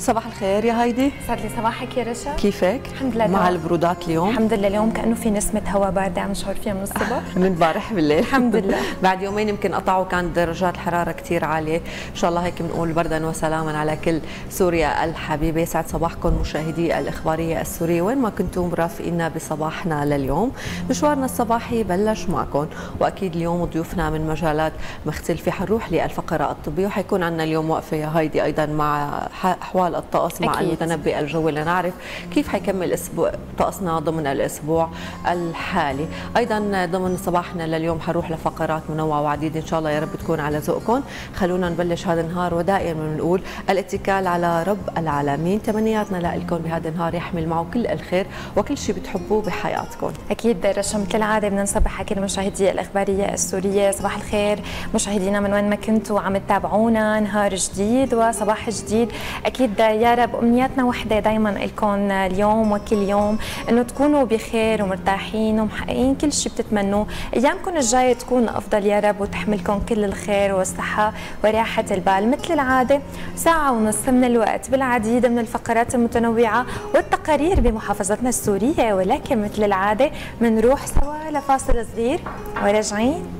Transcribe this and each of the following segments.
صباح الخير يا هايدي سعد لي صباحك يا رشا. كيفك؟ الحمد لله. مع البرودات اليوم؟ الحمد لله اليوم كأنه في نسمة هواء باردة عم نشعر فيها من الصبح. من امبارح بالليل. الحمد لله. بعد يومين يمكن قطعوا كانت درجات الحرارة كثير عالية. إن شاء الله هيك بنقول بردا وسلاما على كل سوريا الحبيبة. سعد صباحكم مشاهدي الإخبارية السورية. وين ما كنتم مرافقينا بصباحنا لليوم. مشوارنا الصباحي بلش معكم. وأكيد اليوم ضيوفنا من مجالات مختلفة. حنروح للفقرة الطبية. وحيكون عندنا اليوم وقفة يا هايدي أيضا مع احوال الطقس مع. المتنبئ الجوي لنعرف كيف حيكمل أسبوع طقسنا ضمن الأسبوع الحالي. أيضا ضمن صباحنا لليوم حنروح لفقرات منوعة وعديده إن شاء الله يا رب تكون على ذوقكم. خلونا نبلش هذا النهار ودائما بنقول الاتكال على رب العالمين. تمنياتنا لكم بهذا النهار يحمل معه كل الخير وكل شيء بتحبوه بحياتكم. أكيد رشا مثل العاده بدنا نصبح كل مشاهدي الأخبارية السورية. صباح الخير مشاهدينا من وين ما كنتوا عم تتابعونا. نهار جديد وصباح جديد. أكيد يا رب أمنياتنا وحدة دائما لكم اليوم وكل يوم. إنه تكونوا بخير ومرتاحين ومحققين كل شيء بتتمنوه. أيامكم الجاية تكون أفضل يا رب وتحملكم كل الخير والصحة وراحه البال. مثل العادة ساعة ونص من الوقت بالعديد من الفقرات المتنوعة والتقارير بمحافظتنا السورية. ولكن مثل العادة بنروح سوا لفاصل صغير. وراجعين.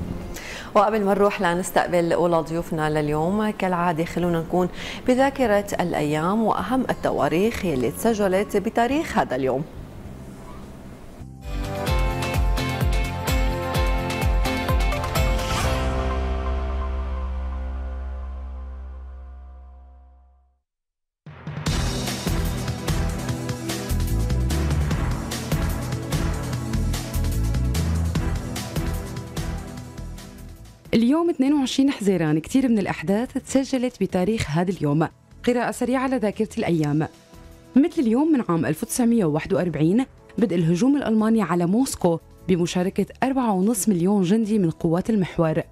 وقبل ما نروح لنستقبل أولى ضيوفنا لليوم كالعادة خلونا نكون بذاكرة الأيام وأهم التواريخ يلي تسجلت بتاريخ هذا اليوم. اليوم 22 حزيران كثير من الأحداث تسجلت بتاريخ هذا اليوم. قراءة سريعة على ذاكرة الأيام. مثل اليوم من عام 1941 بدء الهجوم الألماني على موسكو بمشاركة 4.5 مليون جندي من قوات المحور.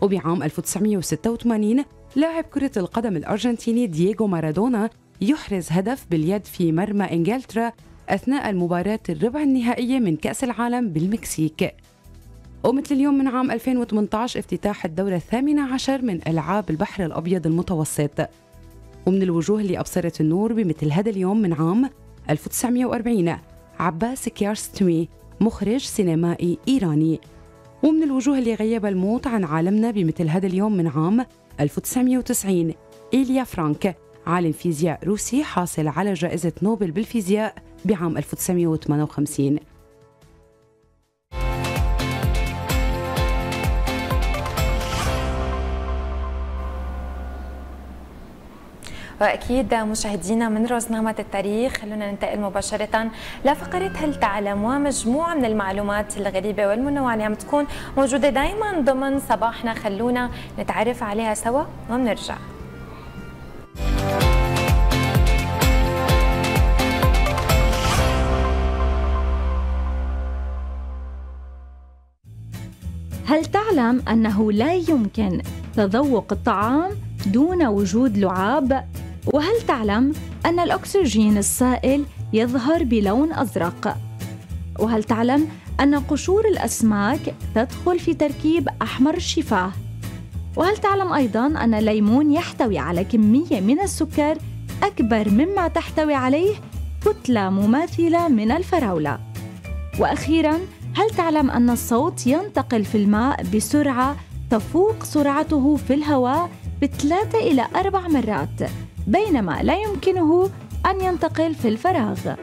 وبعام 1986 لاعب كرة القدم الأرجنتيني دييغو مارادونا يحرز هدف باليد في مرمى إنجلترا أثناء المباراة الربع النهائية من كأس العالم بالمكسيك. ومثل اليوم من عام 2018 افتتاح الدورة الثامنة عشر من ألعاب البحر الأبيض المتوسط. ومن الوجوه اللي أبصرت النور بمثل هذا اليوم من عام 1940 عباس كيارستمي مخرج سينمائي إيراني. ومن الوجوه اللي غيب الموت عن عالمنا بمثل هذا اليوم من عام 1990 إيليا فرانك عالم فيزياء روسي حاصل على جائزة نوبل بالفيزياء بعام 1958 وأكيد مشاهدينا من روزنامة التاريخ خلونا ننتقل مباشرة لفقرة هل تعلم؟ ومجموعة من المعلومات الغريبة والمنوعة اللي عم تكون موجودة دائما ضمن صباحنا. خلونا نتعرف عليها سوا وبنرجع هل تعلم أنه لا يمكن تذوق الطعام دون وجود لعاب وهل تعلم أن الأكسجين السائل يظهر بلون أزرق؟ وهل تعلم أن قشور الأسماك تدخل في تركيب أحمر الشفاه؟ وهل تعلم أيضا أن الليمون يحتوي على كمية من السكر أكبر مما تحتوي عليه كتلة مماثلة من الفراولة؟ وأخيرا هل تعلم أن الصوت ينتقل في الماء بسرعة تفوق سرعته في الهواء بثلاثة إلى أربع مرات بينما لا يمكنه أن ينتقل في الفراغ.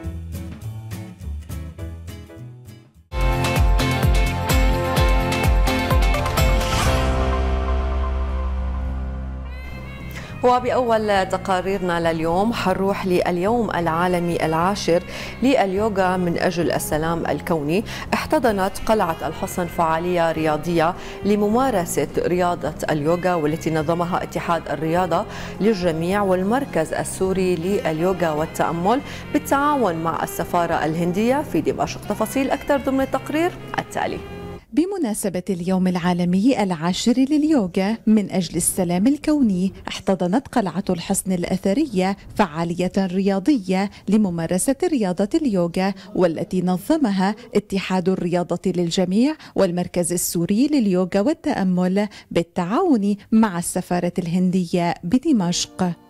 وبأول تقاريرنا لليوم حنروح لليوم العالمي العاشر لليوغا من أجل السلام الكوني. احتضنت قلعة الحصن فعالية رياضية لممارسة رياضة اليوغا والتي نظمها اتحاد الرياضة للجميع والمركز السوري لليوغا والتأمل بالتعاون مع السفارة الهندية. في دمشق تفاصيل أكثر ضمن التقرير التالي. بمناسبة اليوم العالمي العاشر لليوغا من أجل السلام الكوني احتضنت قلعة الحصن الأثرية فعالية رياضية لممارسة رياضة اليوغا والتي نظمها اتحاد الرياضة للجميع والمركز السوري لليوغا والتأمل بالتعاون مع السفارة الهندية بدمشق.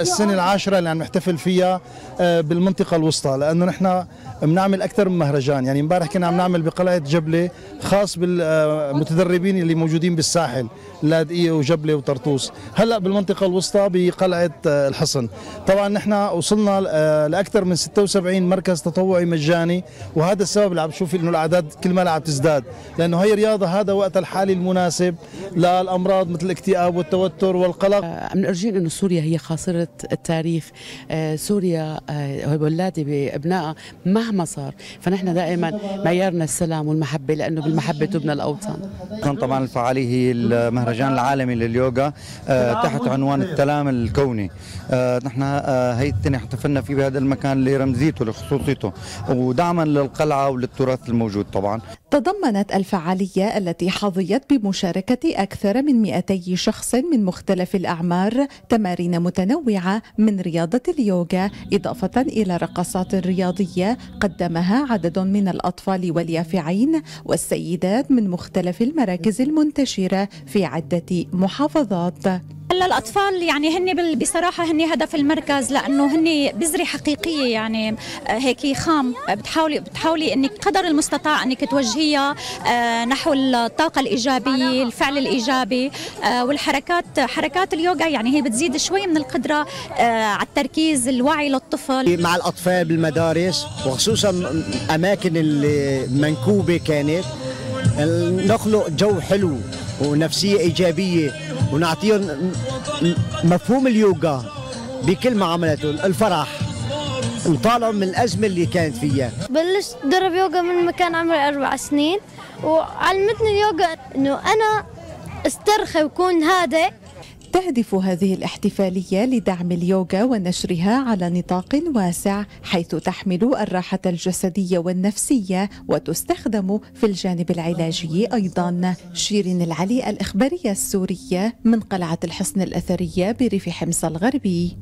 السنة العاشرة اللي عم نحتفل فيها آه، بالمنطقة الوسطى لأنه نحن بنعمل أكثر من مهرجان. يعني امبارح كنا عم نعمل بقلعة جبلة خاص بالمتدربين اللي موجودين بالساحل. لاذقية وجبلة وطرطوس. هلأ بالمنطقة الوسطى بقلعة آه، الحصن. طبعا نحن وصلنا آه، لأكثر من 76 مركز تطوعي مجاني وهذا السبب اللي عم تشوفي إنه الأعداد كل ما عم تزداد. لأنه هي رياضة هذا وقتها الحالي المناسب للأمراض مثل الاكتئاب والتوتر والقلق. من الارجين إنه سوريا هي خاصرة التاريخ سوريا ولاده بأبنائها مهما صار فنحن دائما معيارنا السلام والمحبة لأنه بالمحبة تبنى الأوطان. كان طبعا الفعالية هي المهرجان العالمي لليوغا آه، تحت عنوان التلام الكوني. آه، نحن آه، هي التنة احتفلنا فيه بهذا المكان لرمزيته لخصوصيته ودعما للقلعة وللتراث الموجود طبعا. تضمنت الفعالية التي حظيت بمشاركة أكثر من 200 شخص من مختلف الأعمار تمارين متنوعة من رياضة اليوغا إضافة إلى رقصات رياضية قدمها عدد من الأطفال واليافعين والسيدات من مختلف المراكز المنتشرة في عدة محافظات. هلا الأطفال يعني هن بصراحة هن هدف المركز لأنه هن بذره حقيقية يعني آه، هيك خام. بتحاولي بتحاولي إنك قدر المستطاع إنك توجهيها آه، نحو الطاقة الإيجابية الفعل الإيجابي آه، والحركات حركات اليوغا يعني هي بتزيد شوي من القدرة على التركيز الوعي للطفل. مع الأطفال بالمدارس وخصوصا اماكن المنكوبه كانت نخلق جو حلو. ونفسية إيجابية ونعطيهم مفهوم اليوغا بكل ما عملته الفرح وطالعوا من الأزمة اللي كانت فيها. بلشت درب يوغا من مكان عمري أربع سنين وعلمتني اليوغا إنه أنا استرخي وكون هادئ تهدف هذه الاحتفالية لدعم اليوغا ونشرها على نطاق واسع حيث تحمل الراحة الجسدية والنفسية وتستخدم في الجانب العلاجي أيضا. شيرين العلي الإخبارية السورية من قلعة الحصن الأثرية بريف حمص الغربي.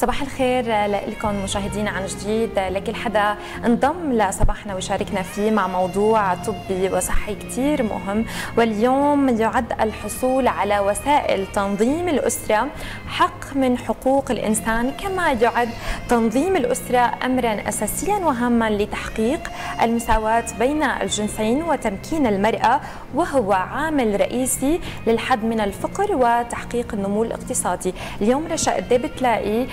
صباح الخير لكم مشاهدينا عن جديد. لكل حدا انضم لصباحنا وشاركنا فيه مع موضوع طبي وصحي كثير مهم. واليوم يعد الحصول على وسائل تنظيم الأسرة حق من حقوق الإنسان كما يعد تنظيم الأسرة أمرا أساسيا وهاما لتحقيق المساواة بين الجنسين وتمكين المرأة وهو عامل رئيسي للحد من الفقر وتحقيق النمو الاقتصادي. اليوم رشا قد بتلاقي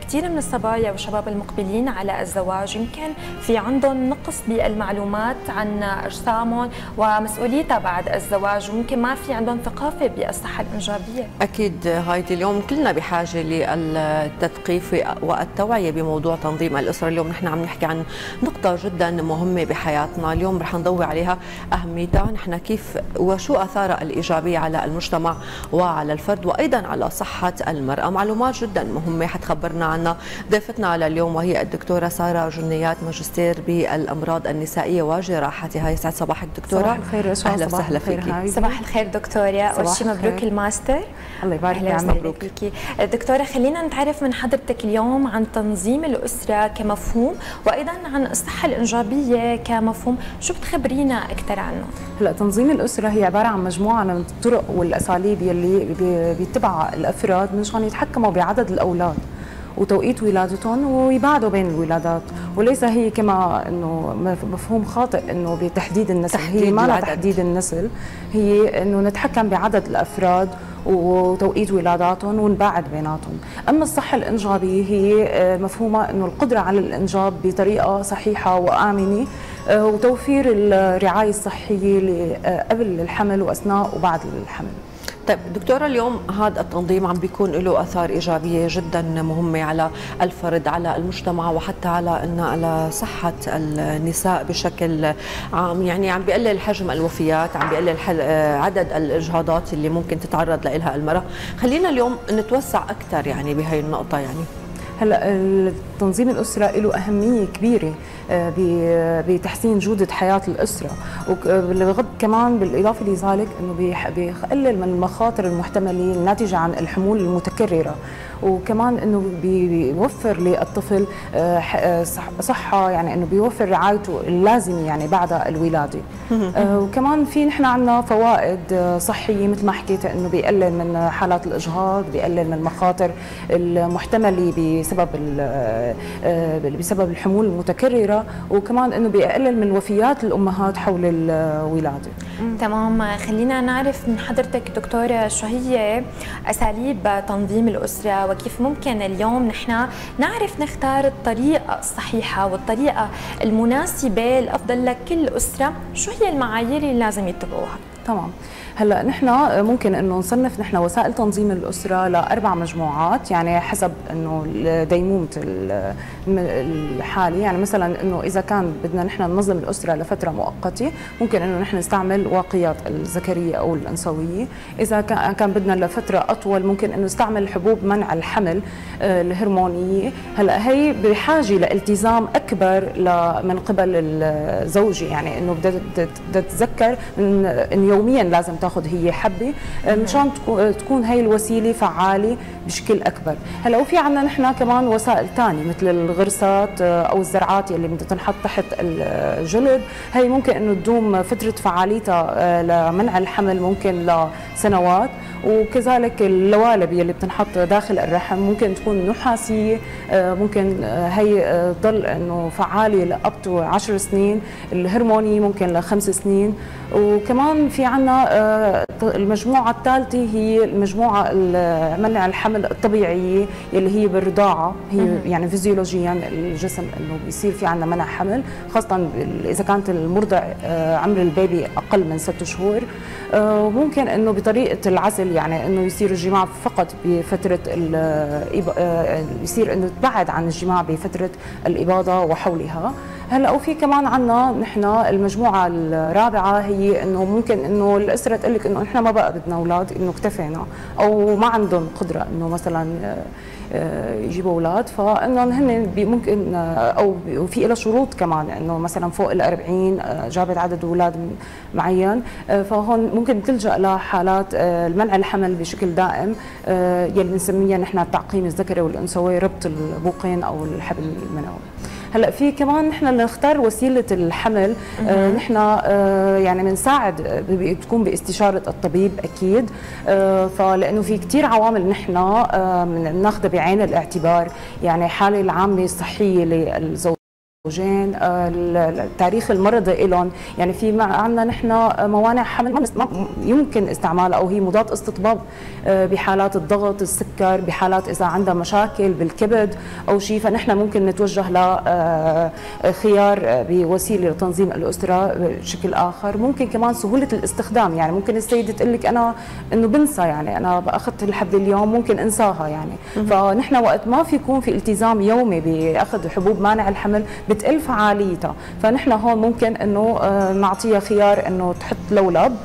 كثير من الصبايا والشباب المقبلين على الزواج يمكن في عندهم نقص بالمعلومات عن أجسامهم ومسؤوليتها بعد الزواج وممكن ما في عندهم ثقافة بالصحة الإنجابية. أكيد هايدي اليوم كلنا بحاجة للتثقيف والتوعية بموضوع تنظيم الأسرة. اليوم نحن عم نحكي عن نقطة جدا مهمة بحياتنا. اليوم رح نضوي عليها أهميتها نحن كيف وشو اثارها الإيجابية على المجتمع وعلى الفرد وأيضا على صحة المرأة. معلومات جدا مهمة حتى تخبرنا عنها. ضيفتنا على اليوم وهي الدكتورة سارة جنيات ماجستير بالأمراض النسائية وجراحتها يسعد صباحك دكتورة. صباح الخير أهلا وسهلا فيكي. صباح الخير دكتورة. أول شيء مبروك الماستر. الله يبارك فيك مبروك فيكي. دكتورة خلينا نتعرف من حضرتك اليوم عن تنظيم الأسرة كمفهوم وأيضا عن الصحة الإنجابية كمفهوم. شو بتخبرينا أكثر عنه؟ هلا تنظيم الأسرة هي عبارة عن مجموعة من الطرق والأساليب يلي بيتبعها الأفراد من يتحكموا بعدد الأولاد. وتوقيت ولادتهم ويبعدوا بين الولادات. وليس هي كما إنه مفهوم خاطئ إنه بتحديد النسل. تحديد هي ما تحديد النسل. هي إنه نتحكم بعدد الأفراد وتوقيت ولاداتهم ونباعد بيناتهم. أما الصحة الإنجابية هي آه، مفهومة إنه القدرة على الإنجاب بطريقة صحيحة وآمنة آه، وتوفير الرعاية الصحية قبل الحمل وأثناء وبعد الحمل. طيب دكتورة اليوم هذا التنظيم عم بيكون له آثار إيجابية جدا مهمة على الفرد على المجتمع وحتى على ان على صحة النساء بشكل عام. يعني عم بيقلل حجم الوفيات عم بيقلل عدد الإجهاضات اللي ممكن تتعرض لها المرأة. خلينا اليوم نتوسع أكثر يعني بهي النقطة يعني. هلأ تنظيم الأسرة له أهمية كبيرة. آه، بتحسين جودة حياة الأسرة. وبالغض كمان بالإضافة لذلك إنه بيقلل من المخاطر المحتملة الناتجة عن الحمول المتكررة. وكمان إنه بيوفر للطفل آه، آه، صحة يعني إنه بيوفر رعايته اللازمة يعني بعد الولادة. وكمان في نحن عندنا فوائد صحية مثل ما حكيت إنه بيقلل من حالات الإجهاض بيقلل من المخاطر المحتملة بسبب بسبب الحمول المتكررة. وكمان إنه بيقلل من وفيات الأمهات حول الولادة. تمام. خلينا نعرف من حضرتك دكتورة شو هي أساليب تنظيم الأسرة وكيف ممكن اليوم نحن نعرف نختار الطريقة الصحيحة والطريقة المناسبة الافضل لكل أسرة؟ شو هي المعايير اللي لازم يتبعوها؟ تمام. هلأ نحن ممكن إنه نصنف نحن وسائل تنظيم الأسرة لأربع مجموعات يعني حسب إنه ديمومه الحالة. يعني مثلا إنه إذا كان بدنا نحن ننظم الأسرة لفترة مؤقتة ممكن إنه نحن نستعمل واقيات الذكريه أو الأنثوية. إذا كان بدنا لفترة أطول ممكن إنه نستعمل حبوب منع الحمل آه، الهرمونية. هلأ هي بحاجة لالتزام أكبر من قبل الزوجة. يعني إنه بدها تتذكر انه يوميا لازم تاخذ تاخذ هي حبة آه، مشان تكون هي الوسيلة فعالة بشكل أكبر. هلا وفي عندنا نحن كمان وسائل ثانية مثل الغرسات آه، أو الزرعات اللي بدها تنحط تحت الجلد. هي ممكن إنه تدوم فترة فعاليتها آه، لمنع الحمل ممكن لسنوات. وكذلك اللوالب يلي بتنحط داخل الرحم ممكن تكون نحاسية ممكن هي تضل إنه فعالة ل up to 10 سنين الهرموني ممكن لخمس سنين. وكمان في عنا آه، المجموعة الثالثة هي المجموعة منع الحمل الطبيعية يلي هي بالرضاعة. هي يعني فيزيولوجيا الجسم إنه بيصير في عنا منع حمل خاصة إذا كانت المرضع آه، عمر ال baby أقل من ست شهور. آه، ممكن إنه بطريقة العزل يعني إنه يصير الجماع فقط بفترة يصير إنه تبعد عن الجماع بفترة الإباضة وحولها. هلا وفي كمان عنا نحن المجموعة الرابعة هي إنه ممكن إنه الأسرة تقول لك إنه نحن ما بقى بدنا أولاد إنه اكتفينا. أو ما عندهم قدرة إنه مثلا آه، يجيبوا أولاد. فانه هن ممكن آه، أو في لها شروط كمان إنه مثلا فوق ال 40 آه، جابت عدد أولاد معين. فهون ممكن تلجأ لحالات المنع الحمل بشكل دائم. يلي بنسميها نحن التعقيم الذكري والأنثوي ربط البوقين أو الحبل المنوي. هلا في كمان نحن نختار وسيلة الحمل آه نحن آه يعني بنساعد بتكون باستشارة الطبيب أكيد آه فلأنه في كثير عوامل نحن آه بناخذها بعين الاعتبار يعني الحاله العامة الصحيه للزوج. زوجين آه، التاريخ المرضي لهم يعني في عندنا نحن موانع حمل ما يمكن استعمالها أو هي مضاد استطباب آه، بحالات الضغط السكر بحالات إذا عندها مشاكل بالكبد أو شيء فنحن ممكن نتوجه لخيار آه، بوسيلة لتنظيم الأسرة بشكل آخر. ممكن كمان سهولة الاستخدام. يعني ممكن السيده تقول لك أنا إنه بنسى يعني أنا اخذت الحبه اليوم ممكن أنساها يعني. فنحن وقت ما في يكون في التزام يومي بأخذ حبوب مانع الحمل بتقل فعاليتها. فنحن هون ممكن إنه آه، نعطيها خيار إنه تحط لولب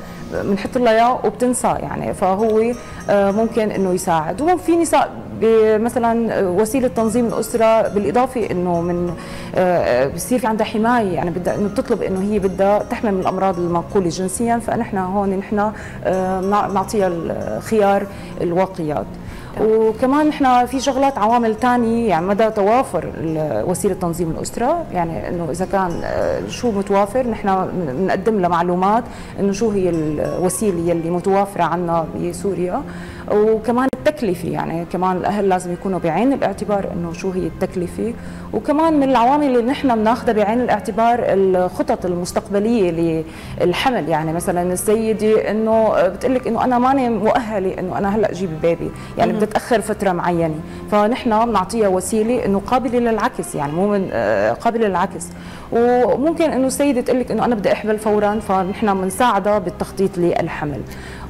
بنحط لها إياه وبتنسى يعني. فهو آه، ممكن إنه يساعد. وفي نساء مثلا وسيلة تنظيم الأسرة بالإضافة إنه من آه، بصير في عندها حماية يعني بدها إنه بتطلب إنه هي بدها تحمل من الأمراض المنقوله جنسيا. فنحن هون نحن نعطيها الخيار الواقيات وكمان نحن في شغلات عوامل ثانية يعني مدى توافر وسيلة تنظيم الأسرة يعني إنه إذا كان آه، شو متوافر نحن بنقدم لها معلومات إنه شو هي الوسيلة يلي متوافرة عنا بسوريا. وكمان التكلفة يعني كمان الأهل لازم يكونوا بعين الاعتبار إنه شو هي التكلفة. وكمان من العوامل اللي نحن بناخذها بعين الاعتبار الخطط المستقبلية للحمل. يعني مثلا السيدة إنه بتقول لك إنه أنا ماني مؤهلة إنه أنا هلأ أجيب بيبي. يعني بدها تأخر فترة معينة. فنحن بنعطيها وسيلة إنه قابلة للعكس. يعني مو من آه، قابلة للعكس. وممكن إنه السيدة تقول لك إنه أنا بدي أحمل فورا فنحن بنساعدها بالتخطيط للحمل.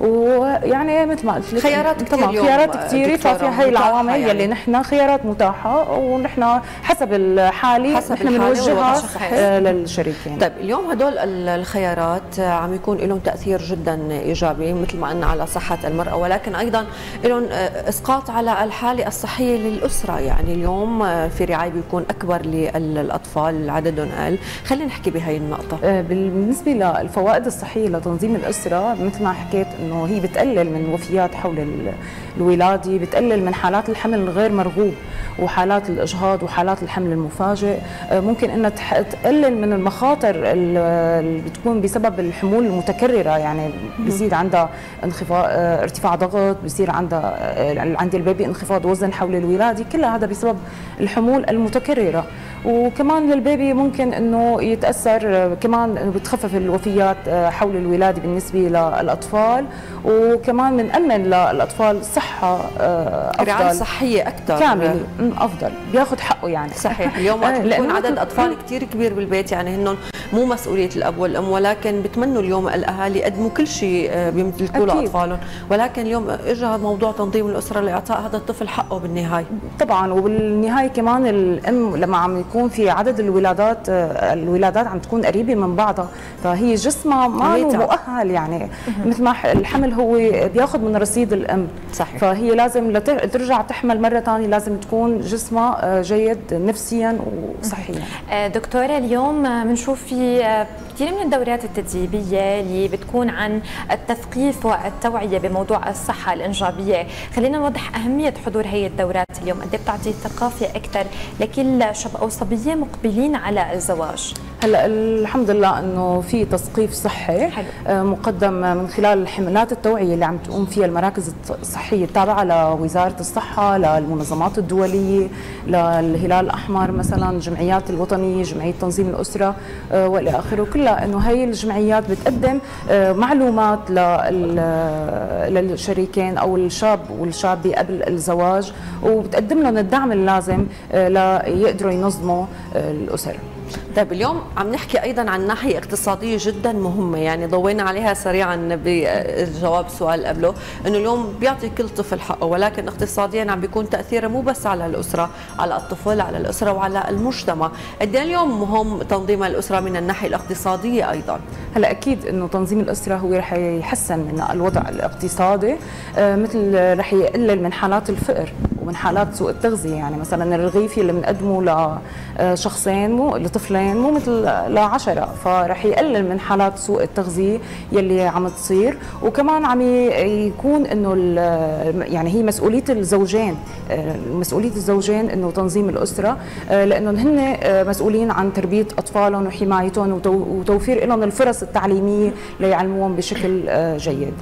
ويعني مثل ما قلت لك خيارات كثير خيارات كثيره ففي هي العوامل يعني. يلي نحن خيارات متاحة ونحن حسب الحالة حسب نحن بنوجهها آه، للشريكين. طيب اليوم هدول الخيارات عم يكون لهم تأثير جدا إيجابي مثل ما قلنا على صحة المرأة ولكن أيضا لهم آه، إسقاط على الحالة الصحية للأسرة. يعني اليوم آه، في رعاية بيكون أكبر للأطفال عددهم أقل. خلينا نحكي بهي النقطة. بالنسبة للفوائد الصحية لتنظيم الأسرة مثل ما حكيت إنه هي بتقلل من وفيات حول الولادة بتقلل من حالات الحمل الغير مرغوب وحالات الإجهاض وحالات الحمل المفاجئ. آه، ممكن إنها تقلل من المخاطر اللي بتكون بسبب الحمول المتكررة. يعني بيزيد عندها انخفاض آه، ارتفاع ضغط بصير عندها آه، عند البيبي انخفاض وزن حول الولادة. كل هذا بسبب الحمول المتكررة. وكمان للبيبي ممكن إنه يتأثر كمان بتخفف الوفيات حول الولادة بالنسبة للأطفال. وكمان بنأمن للأطفال صحة أفضل. رعايه صحيه أكثر كامله أفضل. بياخذ حقه يعني. صحيح. اليوم وقت بيكون عدد أطفال كثير كبير بالبيت يعني هن مو مسؤولية الأب والأم ولكن بتمنوا اليوم الأهالي يقدموا كل شيء بيمتلكوه لأطفالهم. ولكن اليوم اجى موضوع تنظيم الأسرة لاعطاء هذا الطفل حقه بالنهاية. طبعا. وبالنهاية كمان الأم لما عم يكون في عدد الولادات الولادات عم تكون قريبة من بعضها. فهي جسمها ما مؤهل يعني. مثل ما الحمل هو بياخذ من رصيد الأم. صحيح. فهي لازم لترجع تحمل مرة ثانية لازم تكون جسمها جيد نفسيا وصحيا. دكتورة اليوم بنشوف في كثير من الدورات التدريبية اللي بتكون عن التثقيف والتوعية بموضوع الصحة الإنجابية. خلينا نوضح أهمية حضور هي الدورات اليوم. قد بتعطي ثقافة أكثر لكل شاب أو صبيه مقبلين على الزواج. هلا الحمد لله انه في تثقيف صحي حلو. مقدم من خلال الحملات التوعية اللي عم تقوم فيها المراكز الصحية التابعة لوزارة الصحة للمنظمات الدولية للهلال الأحمر مثلا الجمعيات الوطنية جمعية تنظيم الأسرة والى آخره كلها إنه هي الجمعيات بتقدم معلومات للشريكين أو الشاب والشابة قبل الزواج وبتقدم لهم الدعم اللازم ليقدروا ينظموا الأسر طيب اليوم عم نحكي أيضا عن ناحية اقتصادية جدا مهمة يعني ضوينا عليها سريعا بجواب السؤال قبله إنه اليوم بيعطي كل طفل حقه ولكن اقتصاديا عم بيكون تأثيره مو بس على الأسرة على الطفل على الأسرة وعلى المجتمع. قد اليوم مهم تنظيم الأسرة من الناحية الاقتصادية أيضا؟ هلأ أكيد إنه تنظيم الأسرة هو رح يحسن من الوضع الاقتصادي مثل رح يقلل من حالات الفقر ومن حالات سوء التغذية. يعني مثلا الرغيفي اللي بنقدمه لشخصين مو لطفلين مو مثل لعشرة فرح يقلل من حالات سوء التغذية يلي عم تصير. وكمان عم يكون إنه يعني هي مسؤولية الزوجين مسؤولية الزوجين إنه تنظيم الأسرة لأنه هن مسؤولين عن تربية أطفالهم وحمايتهم وتوفير لهم الفرص التعليمية ليعلموهم بشكل جيد.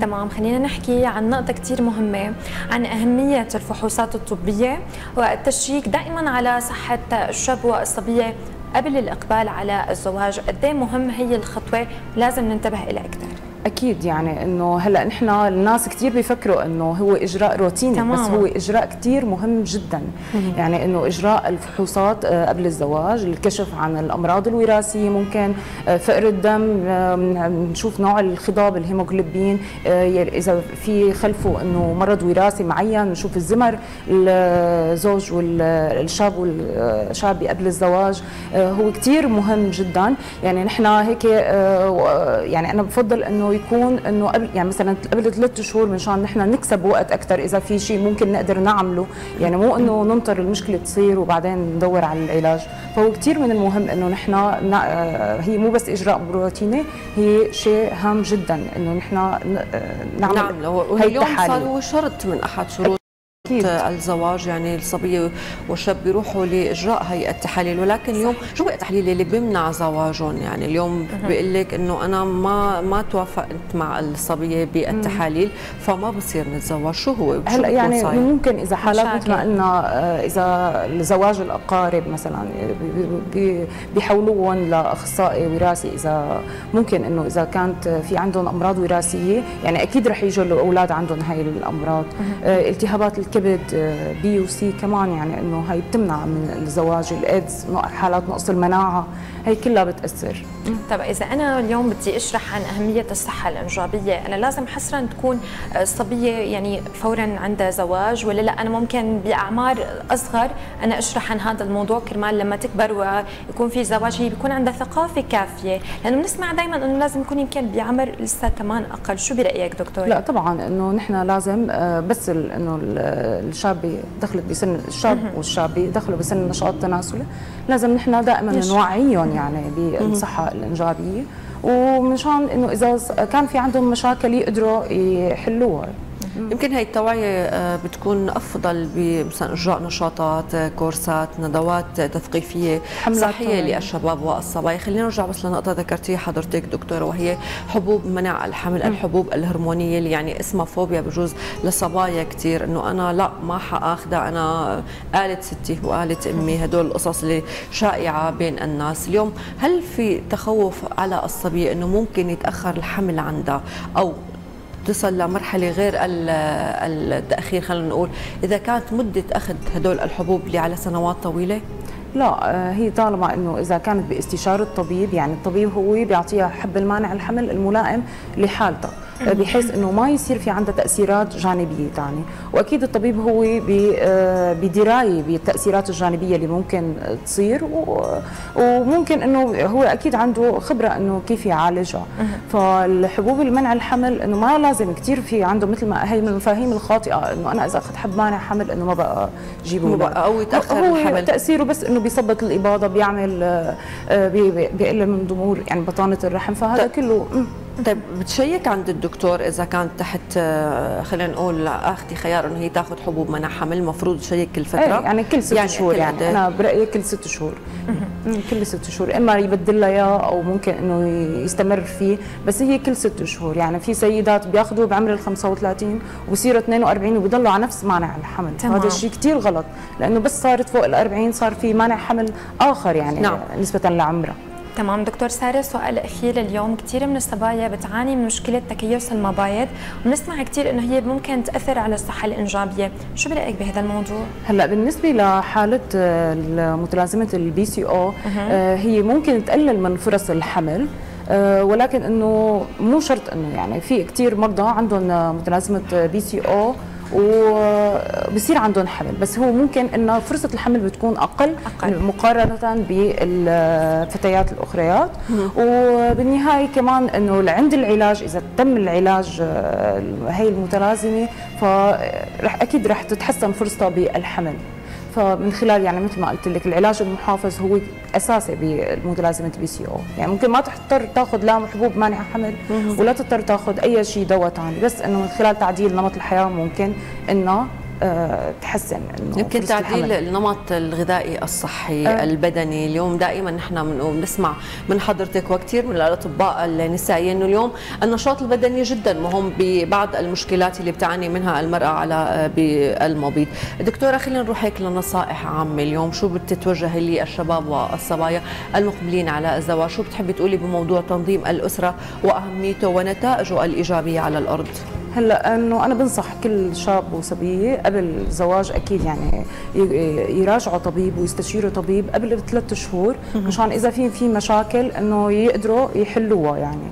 تمام خلينا نحكي عن نقطة كثير مهمة عن أهمية الفحوصات الطبية والتشيك دائما على صحة الشاب والصبية قبل الإقبال على الزواج. قد مهم هي الخطوة؟ لازم ننتبه إلى أكثر أكيد يعني إنه هلأ نحن الناس كثير بيفكروا إنه هو إجراء روتيني تمام. بس هو إجراء كثير مهم جدا مم. يعني إنه إجراء الفحوصات قبل الزواج الكشف عن الأمراض الوراثية ممكن فقر الدم بنشوف نوع الخضاب الهيموغلوبين إذا في خلفه إنه مرض وراثي معين نشوف الزمر الزوج والشاب والشابه قبل الزواج هو كثير مهم جدا يعني نحن هيك يعني أنا بفضل إنه يكون إنه قبل يعني مثلا قبل ثلاث شهور مشان نحن نكسب وقت أكثر إذا في شيء ممكن نقدر نعمله. يعني مو إنه ننطر المشكلة تصير وبعدين ندور على العلاج. فهو كثير من المهم إنه نحن هي مو بس إجراء روتيني هي شيء هام جدا إنه نحن نعمل نعم هي اليوم صار هو شرط من أحد شروط. أكيد. الزواج يعني الصبيه والشاب بيروحوا لإجراء هي التحاليل. ولكن اليوم شو هي التحاليل اللي بيمنع زواجهم؟ يعني اليوم بيقول لك إنه أنا ما ما توافقت مع الصبيه بالتحاليل فما بصير نتزوج. شو هو؟ هلأ يعني صاير؟ ممكن إذا حالات مثل ما قلنا إذا زواج الأقارب مثلا بيحولوهم لأخصائي وراثي. إذا ممكن إنه إذا كانت في عندهم أمراض وراثية يعني أكيد رح يجوا الأولاد عندهم هاي الأمراض. التهابات الكبد B و C كمان يعني إنه هي بتمنع من الزواج الايدز حالات نقص المناعة. هي كلها بتأثر. طب إذا أنا اليوم بدي أشرح عن أهمية الصحة الإنجابية أنا لازم حصرا تكون الصبيه يعني فورا عندها زواج ولا لا؟ أنا ممكن بأعمار أصغر أنا أشرح عن هذا الموضوع كرمال لما تكبر ويكون في زواج هي بيكون عندها ثقافة كافية. لأنه بنسمع دائما إنه لازم يكون يمكن بعمر لسه كمان أقل. شو برأيك دكتور؟ لا طبعا إنه نحن لازم بس إنه الشاب دخلت بسن الشاب والشابه دخلوا بسن النشاط التناسلي لازم نحن دائما نوعيهم يعني بالصحة الإنجابية. ومشان إنه إذا كان في عندهم مشاكل يقدروا يحلوها. يمكن هي التوعية آه، بتكون أفضل بمثلا إجراء نشاطات آه، كورسات ندوات تثقيفية صحية للشباب والصبايا. خلينا نرجع بس لنقطة ذكرتيها حضرتك دكتورة وهي حبوب منع الحمل الحبوب الهرمونية اللي يعني اسمها فوبيا بجوز لصبايا كثير إنه أنا لا ما حأخذها. أنا قالت ستي وقالت أمي هدول القصص اللي شائعة بين الناس. اليوم هل في تخوف على الصبية إنه ممكن يتأخر الحمل عندها؟ أو تصل لمرحلة غير التأخير خلينا نقول. إذا كانت مدة أخذ هدول الحبوب اللي على سنوات طويلة؟ لا آه، هي طالما إنه إذا كانت باستشارة الطبيب يعني الطبيب هو بيعطيها حب المانع الحمل الملائم لحالتها بحيث إنه ما يصير في عندها تأثيرات جانبية ثانية وأكيد الطبيب هو آه، بدراية بالتأثيرات الجانبية اللي ممكن تصير وممكن إنه هو أكيد عنده خبرة إنه كيف يعالجها. فالحبوب المنع الحمل إنه ما لازم كثير في عنده مثل ما هي من المفاهيم الخاطئة إنه أنا إذا أخذت حب مانع حمل إنه ما بقى جيبه ما بقى أو يتأخر هو الحمل. تأثيره بس إنه بيثبط الإباضة بيعمل آه، بيقلل من ضمور يعني بطانة الرحم. فهذا طيب. كله طيب بتشيك عند الدكتور إذا كانت تحت آه، خلينا نقول اخذي خيار إنه هي تاخذ حبوب منع حمل المفروض تشيك كل فترة؟ إيه يعني كل ست يعني شهور يعني. أنا برأيي كل ست شهور. كل ست شهور. إما يبدل لها إياه أو ممكن إنه يستمر فيه بس هي كل ست شهور. يعني في سيدات بياخذوا بعمر ال 35 وبصيروا 42 وبيضلوا على نفس مانع الحمل. تمام. هذا الشيء كثير غلط لأنه بس صارت فوق ال 40 صار في مانع حمل آخر يعني نعم. نسبة لعمرها. تمام. دكتور سارة سؤال أخير اليوم. كثير من الصبايا بتعاني من مشكلة تكيس المبايض وبنسمع كثير إنه هي ممكن تأثر على الصحة الإنجابية. شو برأيك بهذا الموضوع؟ هلأ بالنسبة لحالة آه، متلازمه ال PCO هي ممكن تقلل من فرص الحمل آه، ولكن إنه مو شرط إنه يعني في كثير مرضى عندهم متلازمة PCO وبصير عندهم حمل. بس هو ممكن إنه فرصة الحمل بتكون أقل, أقل. مقارنة بالفتيات الأخريات. وبالنهاية كمان إنه عند العلاج إذا تم العلاج آه، هي المتلازمة فرح أكيد رح تتحسن فرصتها بالحمل. فمن خلال يعني مثل ما قلت لك العلاج المحافظ هو أساسي بمتلازمه بي سي أو. يعني ممكن ما تضطر تاخذ لا حبوب مانعه حمل ولا تضطر تاخذ أي شيء دواء ثاني بس إنه من خلال تعديل نمط الحياة ممكن إنه تحسن يمكن تعديل النمط الغذائي الصحي أه. البدني اليوم. دائما نحن بنسمع من حضرتك وكثير من الأطباء النسائيين انه اليوم النشاط البدني جدا مهم ببعض المشكلات اللي بتعاني منها المرأة على آه، بالمبيض. دكتورة خلينا نروح هيك لنصائح عامة اليوم. شو بتتوجهي للشباب والصبايا المقبلين على الزواج؟ شو بتحبي تقولي بموضوع تنظيم الأسرة وأهميته ونتائجه الإيجابية على الأرض؟ هلا انه أنا بنصح كل شاب وصبيه قبل الزواج أكيد يعني يراجعوا طبيب ويستشيروا طبيب قبل بثلاث شهور مشان إذا في في مشاكل انه يقدروا يحلوها يعني.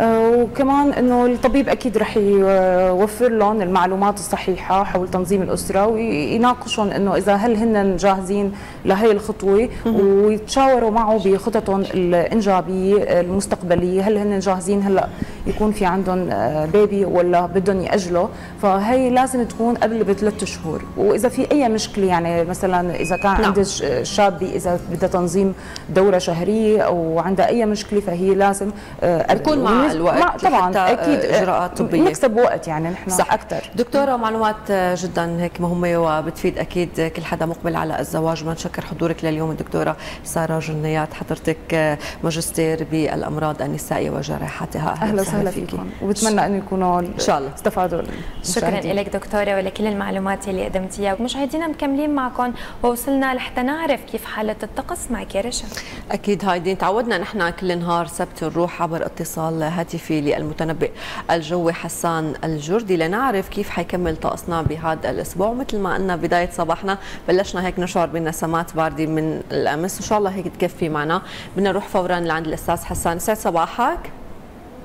وكمان إنه الطبيب أكيد رح يوفر لهم المعلومات الصحيحة حول تنظيم الأسرة ويناقشهم إنه إذا هل هن جاهزين لهي الخطوة ويتشاوروا معه بخططهم الإنجابية المستقبلية. هل هن جاهزين هلأ يكون في عندهم بيبي آه، ولا بدهم يأجلوا؟ فهي لازم تكون قبل بثلاث شهور. وإذا في أي مشكلة يعني مثلا إذا كان نعم. عند شابة إذا بدها تنظيم دورة شهرية أو عندها أي مشكلة فهي لازم تكون آه، مع الوقت طبعا أكيد إجراءات طبية. نكسب وقت يعني نحن صح. أكثر دكتورة معلومات جدا هيك مهمة وبتفيد أكيد كل حدا مقبل على الزواج. بنشكر حضورك لليوم الدكتوره سارة جنيات حضرتك ماجستير بالأمراض النسائية وجراحاتها. أهلا وسهلا فيكم. وبتمنى انه يكونوا إن شاء الله. استفادوا شكرا لك دكتورة ولكل المعلومات اللي قدمتيها. مشاهدينا مكملين معكم ووصلنا لحتى نعرف كيف حالة الطقس معك يا رشا أكيد هايدي تعودنا نحن كل نهار سبت نروح عبر اتصال هاتفي للمتنبئ. الجوي حسان الجردي. لنعرف كيف حيكمل طقسنا بهذا الأسبوع. مثل ما قلنا بداية صباحنا بلشنا هيك نشعر بنسمات باردة من الأمس. وإن شاء الله هيك تكفي معنا. بدنا نروح فورا لعند الأستاذ حسان. سعد صباحك؟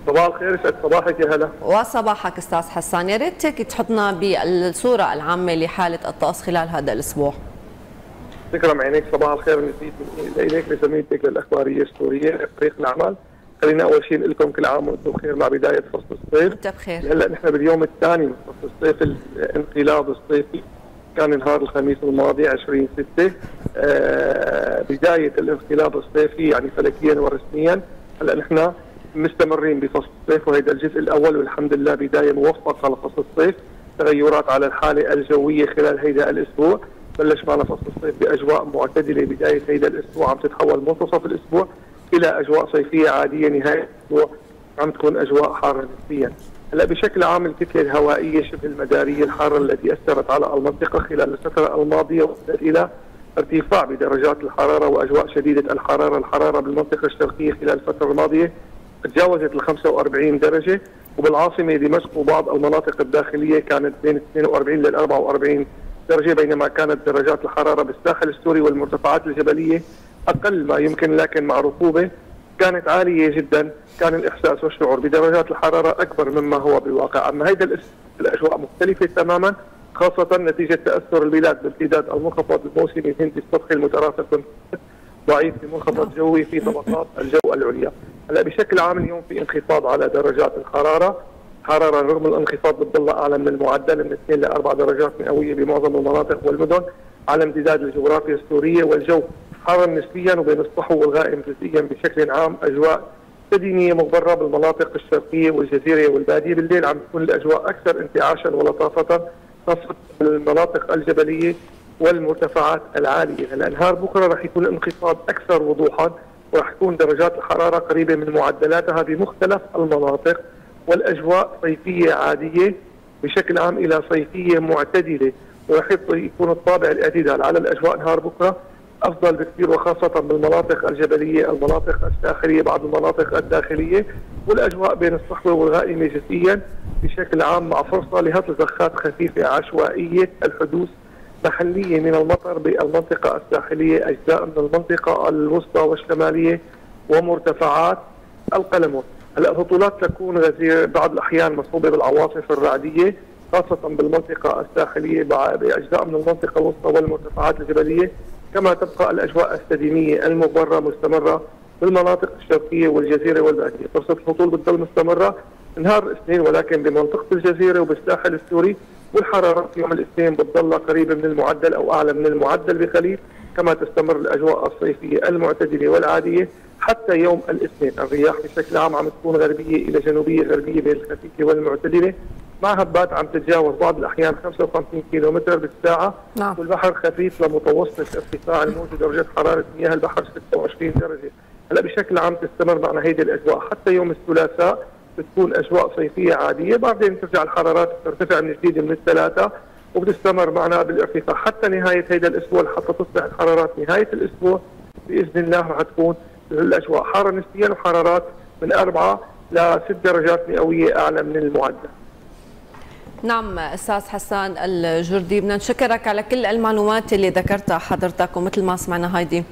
صباح الخير يسعد صباحك يا هلا. وصباحك أستاذ حسان. يا ريت هيك تحطنا بالصورة العامة لحالة الطقس خلال هذا الأسبوع. تكرم عينيك. صباح الخير نزيد اليك لزميلتك الاخباريه السورية فريق العمل خلينا أول شيء نقول لكم كل عام وأنتم بخير مع بداية فصل الصيف. انت بخير. هلا نحن باليوم الثاني من فصل الصيف الانقلاب الصيفي. كان نهار الخميس الماضي 20 6 آه بداية الانقلاب الصيفي يعني فلكيا ورسميا. هلأ نحن مستمرين بفصل الصيف وهذا الجزء الأول والحمد لله بداية موفقة لفصل الصيف. تغيرات على الحالة الجوية خلال هذا الأسبوع. بلش معنا فصل الصيف بأجواء معتدلة بداية هذا الأسبوع عم تتحول منتصف الأسبوع. إلى أجواء صيفية عادية نهاية الأسبوع عم تكون أجواء حارة نسبيا هلأ بشكل عام الكتله الهوائية شبه المدارية الحارة التي أثرت على المنطقة خلال الفترة الماضية وادت إلى ارتفاع بدرجات الحرارة وأجواء شديدة الحرارة، الحرارة بالمنطقة الشرقية خلال الفترة الماضية تجاوزت ال 45 درجة وبالعاصمة دمشق وبعض المناطق الداخلية كانت بين 42 لل 44 درجة بينما كانت درجات الحرارة بالساحل السوري والمرتفعات الجبلية أقل ما يمكن لكن مع رطوبه كانت عالية جدا. كان الإحساس والشعور بدرجات الحرارة أكبر مما هو بالواقع، أما هيدا الأجواء مختلفة تماما خاصة نتيجة تأثر البلاد بامتداد المنخفض الموسمي الهندي السطحي المترافق ضعيف بمنخفض جوي في طبقات الجو العليا. هلأ بشكل عام اليوم في انخفاض على درجات الحرارة، حرارة رغم الانخفاض بتضل أعلى من المعدل من 2 ل 4 درجات مئوية بمعظم المناطق والمدن. على امتداد الجغرافيا السورية والجو حارا نسبيا وبين الصحو والغائم جزئيا بشكل عام أجواء سدينيه مغبره بالمناطق الشرقية والجزيرة والبادية. بالليل عم تكون الأجواء أكثر انتعاشا ولطافة خاصه بالمناطق الجبلية والمرتفعات العالية، هلا نهار بكرة رح يكون الانخفاض أكثر وضوحا ورح تكون درجات الحرارة قريبة من معدلاتها بمختلف المناطق والأجواء صيفية عادية بشكل عام إلى صيفية معتدلة. ورح يكون الطابع الاعتدال على الأجواء. نهار بكرة أفضل بكثير وخاصة بالمناطق الجبلية، المناطق الساحليه، بعض المناطق الداخلية والأجواء بين الصحوه والغائمة جزئيا بشكل عام مع فرصة لهطل خفيفة عشوائية الحدوث محلية من المطر بالمنطقة الساحلية، أجزاء من المنطقة الوسطى والشمالية ومرتفعات القلمون. هلأ الهطولات تكون غزيرة بعض الأحيان مصحوبه بالعواصف الرعدية خاصة بالمنطقة الساحلية بأجزاء من المنطقة الوسطى والمرتفعات الجبلية كما تبقى الأجواء السديمية المغبره مستمرة بالمناطق الشرقية والجزيرة والباديه، فرصة الهطول بتضل مستمرة. نهار الاثنين ولكن بمنطقة الجزيرة وبالساحل السوري والحرارة في يوم الاثنين بتضل قريبة من المعدل أو أعلى من المعدل بقليل كما تستمر الأجواء الصيفية المعتدلة والعادية حتى يوم الاثنين، الرياح بشكل عام عم تكون غربية إلى جنوبية غربية بين الخفيفه والمعتدلة. مع هبات عم تتجاوز بعض الأحيان 55 كيلو متر بالساعة. نعم. والبحر خفيف لمتوسط ارتفاع الموج درجه حرارة مياه البحر 26 درجة. هلا بشكل عام تستمر معنا هيدي الأجواء. حتى يوم الثلاثاء بتكون أجواء صيفية عادية. بعدين ترجع الحرارات ترتفع من جديد من الثلاثاء وبتستمر معنا بالارتفاع. حتى نهاية هيدا الأسبوع حتى تصبح الحرارات نهاية الأسبوع بإذن الله رح تكون الاجواء حارة نسبيا وحرارات من أربعة لست درجات مئوية أعلى من المعدل. نعم أستاذ حسان الجردي بدنا نشكرك على كل المعلومات اللي ذكرتها حضرتك ومثل ما سمعنا هايدي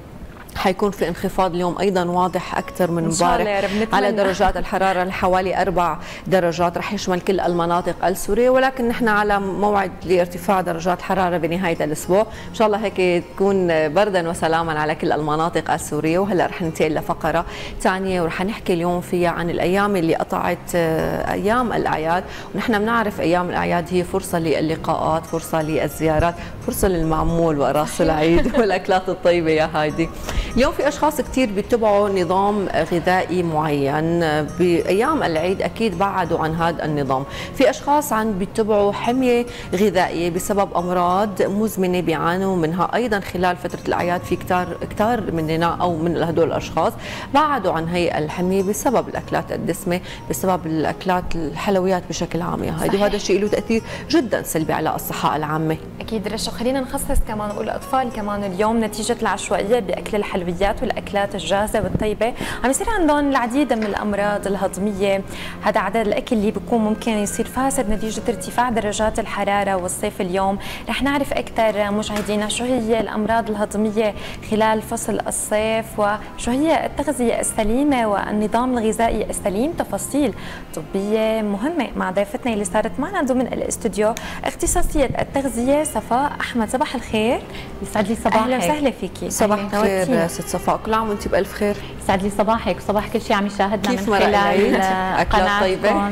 حيكون في انخفاض اليوم أيضا واضح أكثر من امبارح على درجات الحرارة لحوالي أربع درجات. رح يشمل كل المناطق السورية ولكن نحن على موعد لارتفاع درجات الحراره بنهاية الأسبوع. إن شاء الله هيك تكون بردا وسلاما على كل المناطق السورية. وهلأ رح ننتقل لفقرة ثانية ورح نحكي اليوم فيها عن الأيام اللي قطعت آه، أيام الأعياد. ونحن بنعرف أيام الأعياد هي فرصة للقاءات فرصة للزيارات فرصة للمعمول وراس العيد والأكلات الطيبة يا هايدي اليوم في أشخاص كثير بيتبعوا نظام غذائي معين. بأيام العيد أكيد بعدوا عن هذا النظام. في أشخاص عن بيتبعوا حمية غذائية بسبب أمراض مزمنة بيعانوا منها. أيضا خلال فترة الأعياد في كثار كثار مننا أو من هدول الأشخاص بعدوا عن هي الحمية بسبب الأكلات الدسمة بسبب الأكلات الحلويات بشكل عام. يا هيدي وهذا الشيء له تأثير جدا سلبي على الصحة العامة. أكيد رشا. خلينا نخصص كمان نقول الاطفال كمان اليوم نتيجة العشوائية بأكل الحلويات. الحلويات والأكلات الجاهزة والطيبة. عم يصير عندهم العديد من الأمراض الهضمية. هذا عدد الأكل اللي بيكون ممكن يصير فاسد نتيجة ارتفاع درجات الحرارة والصيف اليوم. رح نعرف أكثر مشاهدينا شو هي الأمراض الهضمية خلال فصل الصيف وشو هي التغذية السليمة والنظام الغذائي السليم. تفاصيل طبية مهمة مع ضيفتنا اللي صارت معنا ضمن الاستوديو. اختصاصية التغذية صفاء أحمد صباح الخير. يسعد لي صباحك. أهلا وسهلا فيكي. صباح الخير. ست صفاء. كل عام وانت بألف خير. يسعد لي صباحك. وصباح كل شيء عم يشاهدنا من خلال أكلات طيبة.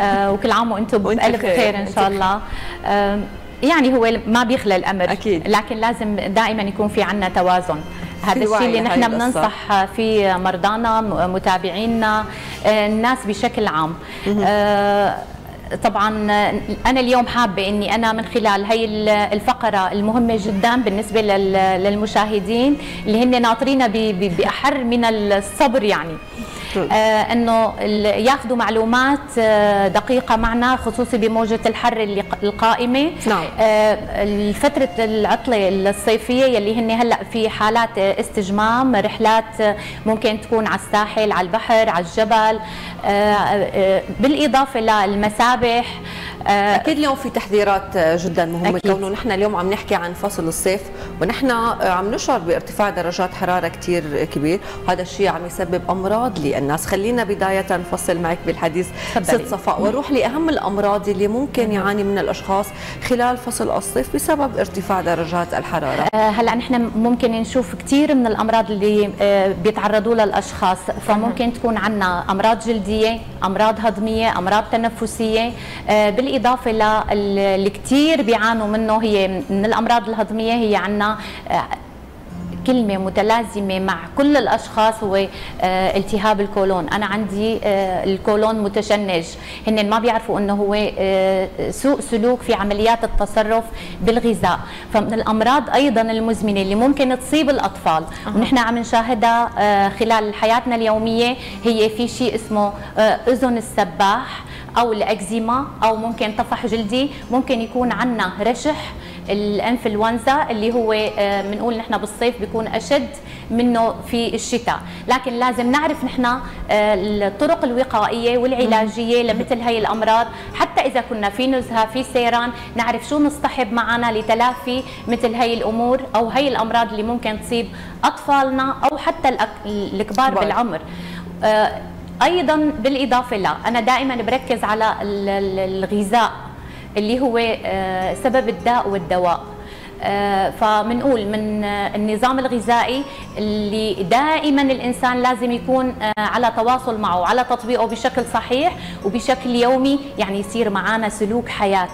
آه وكل عام وأنتم بألف خير إن شاء الله. آه يعني هو ما بيخلى الأمر أكيد. لكن لازم دائما يكون في عندنا توازن. هذا الشيء اللي نحن بننصح فيه مرضانا متابعينا الناس بشكل عام. طبعا أنا اليوم حابة إني أنا من خلال هي الفقرة المهمة جدا بالنسبة للمشاهدين اللي هن ناطرينا بأحر من الصبر يعني. إنه ياخذوا معلومات آه دقيقة معنا خصوصي بموجة الحر القائمة. نعم. آه فتره العطلة الصيفية يلي هن هلأ في حالات استجمام رحلات ممكن تكون على الساحل على البحر على الجبل. آه، آه، بالإضافة للمسابح آه، أكيد اليوم في تحذيرات جدا مهمة. أكيد. كونه نحن اليوم عم نحكي عن فصل الصيف ونحن عم نشعر بارتفاع درجات حرارة كثير كبير. وهذا الشيء عم يسبب أمراض للناس. خلينا بداية نفصل معك بالحديث ست صفاء وأروح لاهم الأمراض اللي ممكن يعاني منها الأشخاص خلال فصل الصيف بسبب ارتفاع درجات الحرارة. هلأ نحن ممكن نشوف كثير من الأمراض اللي بيتعرضوا لها الاشخاص فممكن تكون عندنا أمراض جلدية أمراض هضمية أمراض تنفسية. بالإضافة للي كثير بيعانوا منه. هي من الأمراض الهضمية هي عندنا آه، كلمة متلازمة مع كل الأشخاص هو آه، التهاب الكولون. أنا عندي آه، الكولون متشنج. هن ما بيعرفوا أنه هو سوء سلوك في عمليات التصرف بالغذاء. فمن الأمراض أيضا المزمنة اللي ممكن تصيب الأطفال أه. ونحن عم نشاهدها خلال حياتنا اليومية هي في شيء اسمه أذن السباح. أو الأكزيما أو ممكن طفح جلدي. ممكن يكون عندنا رشح الإنفلونزا اللي هو بنقول آه، نحن بالصيف بيكون أشد منه في الشتاء. لكن لازم نعرف نحن آه، الطرق الوقائية والعلاجية لمثل هي الأمراض. حتى إذا كنا في نزهة في سيران نعرف شو نصطحب معنا لتلافي مثل هي الأمور أو هي الأمراض اللي ممكن تصيب أطفالنا أو حتى الكبار بالعمر. آه، أيضا بالإضافة لا. أنا دائما بركز على الغذاء اللي هو آه، سبب الداء والدواء. آه، فبنقول من النظام الغذائي اللي دائما الإنسان لازم يكون آه، على تواصل معه على تطبيقه بشكل صحيح وبشكل يومي يعني يصير معنا سلوك حياة.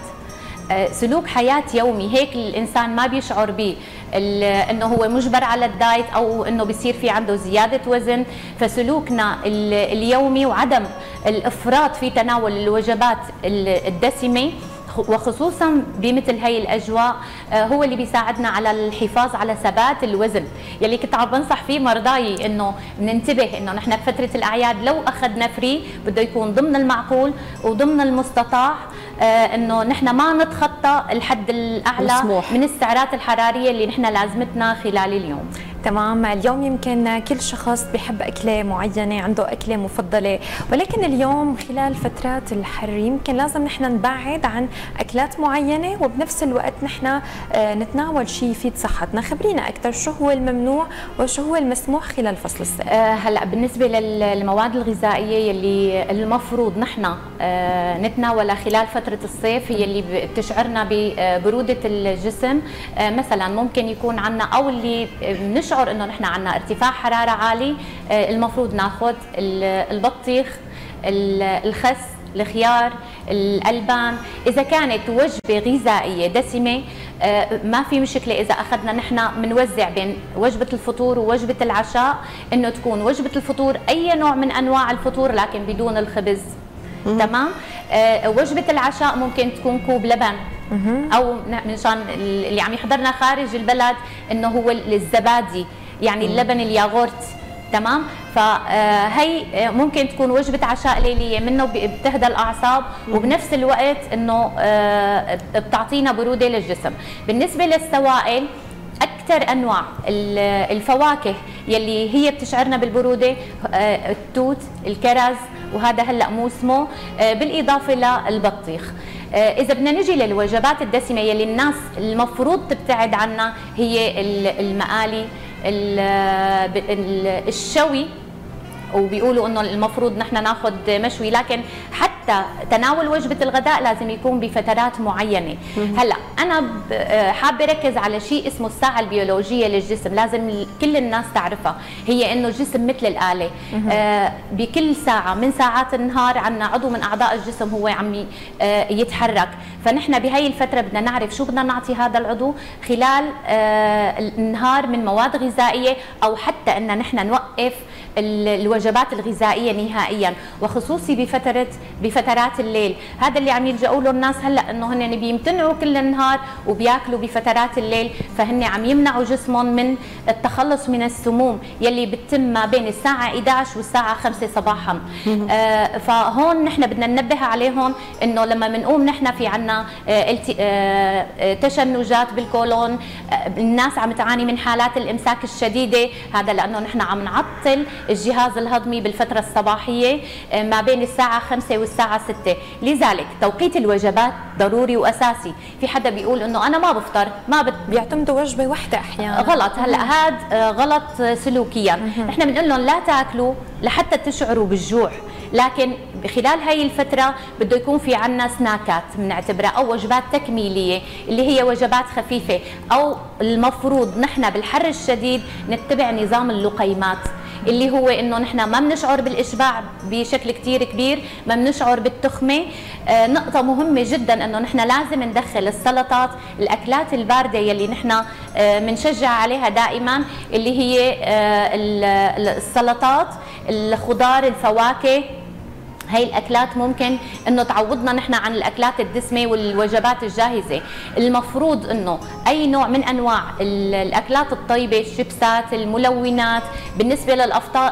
سلوك حياة يومي هيك الإنسان ما بيشعر به إنه هو مجبر على الدايت أو إنه بيصير في عنده زيادة وزن فسلوكنا اليومي وعدم الإفراط في تناول الوجبات الدسمة وخصوصا بمثل هي الأجواء آه، هو اللي بيساعدنا على الحفاظ على ثبات الوزن. يلي كنت عم بنصح فيه مرضاي إنه ننتبه إنه نحن بفترة الأعياد لو أخذنا فري بده يكون ضمن المعقول وضمن المستطاع إنه نحن ما نتخطى الحد الأعلى مسموح. من السعرات الحرارية اللي نحن لازمتنا خلال اليوم تمام. اليوم يمكن كل شخص بحب أكلة معينة عنده أكلة مفضلة. ولكن اليوم خلال فترات الحر يمكن لازم نحن نبعد عن أكلات معينة وبنفس الوقت نحن آه، نتناول شيء يفيد صحتنا. خبرينا أكثر شو هو الممنوع وشو هو المسموح خلال فصل الصيف آه، هلأ بالنسبة للمواد الغذائية يلي المفروض نحن آه، نتناولها خلال فترة الصيف هي اللي بتشعرنا ببرودة الجسم. مثلا ممكن يكون عندنا أو اللي مش نشعر إنه نحن عندنا ارتفاع حرارة عالي آه، المفروض ناخذ البطيخ الخس الخيار الألبان. إذا كانت وجبة غذائية دسمة آه، ما في مشكلة إذا أخذنا نحن بنوزع بين وجبة الفطور ووجبة العشاء إنه تكون وجبة الفطور أي نوع من أنواع الفطور لكن بدون الخبز. تمام؟ آه، وجبة العشاء ممكن تكون كوب لبن. أو مشان اللي عم يحضرنا خارج البلد إنه هو الزبادي يعني اللبن الياغورت. تمام؟ فهي آه، ممكن تكون وجبة عشاء ليلية منه بتهدى الأعصاب وبنفس الوقت إنه آه، بتعطينا برودة للجسم. بالنسبة للسوائل أكثر أنواع الفواكه يلي هي بتشعرنا بالبرودة آه، التوت الكرز وهذا هلأ موسمه بالإضافة للبطيخ. آه، إذا بدنا نجي للوجبات الدسمة يلي الناس المفروض تبتعد عنها هي المقالي الشوي. وبيقولوا إنه المفروض نحن ناخذ مشوي لكن حتى تناول وجبة الغداء لازم يكون بفترات معينة. هلأ أنا آه، حابة ركز على شيء اسمه الساعة البيولوجية للجسم لازم كل الناس تعرفها. هي إنه الجسم مثل الآلة. آه، بكل ساعة من ساعات النهار عندنا عضو من أعضاء الجسم هو عم آه، يتحرك. فنحن بهي الفترة بدنا نعرف شو بدنا نعطي هذا العضو خلال النهار من مواد غذائية أو حتى إن نحن نوقف الوجبات الغذائية نهائيا وخصوصي بفتره بفترات الليل. هذا اللي عم يلجأوا له الناس هلأ إنه هن بيمتنعوا كل النهار وبياكلوا بففترات الليل فهن عم يمنعوا جسمهم من التخلص من السموم يلي بتتم ما بين الساعة 11 والساعة 5 صباحا. آه فهون نحن بدنا ننبه عليهم إنه لما بنقوم نحن في عنا آه آه, آه، تشنجات بالكولون آه الناس عم تعاني من حالات الإمساك الشديدة. هذا لأنه نحن عم نعطل الجهاز الهضمي بالفترة الصباحية آه، ما بين الساعة 5 والساعة 6 لذلك توقيت الوجبات ضروري وأساسي. في حدا بيقول أنه أنا ما بفطر ما بت... بيعتمدوا وجبة واحدة أحيانا. غلط. هلأ هذا آه، غلط سلوكيا. نحن بنقول لهم لا تاكلوا لحتى تشعروا بالجوع. لكن خلال هاي الفترة بده يكون في عنا سناكات بنعتبرها أو وجبات تكميلية اللي هي وجبات خفيفة. أو المفروض نحن بالحر الشديد نتبع نظام اللقيمات. اللي هو إنه نحن ما بنشعر بالإشباع بشكل كثير كبير ما بنشعر بالتخمة. آه نقطة مهمة جدا إنه نحن لازم ندخل السلطات الأكلات الباردة يلي نحن بنشجع آه عليها دائما اللي هي آه السلطات الخضار الفواكه. هاي الأكلات ممكن إنه تعوضنا نحن عن الأكلات الدسمة والوجبات الجاهزة. المفروض إنه أي نوع من أنواع الأكلات الطيبة الشيبسات الملونات بالنسبة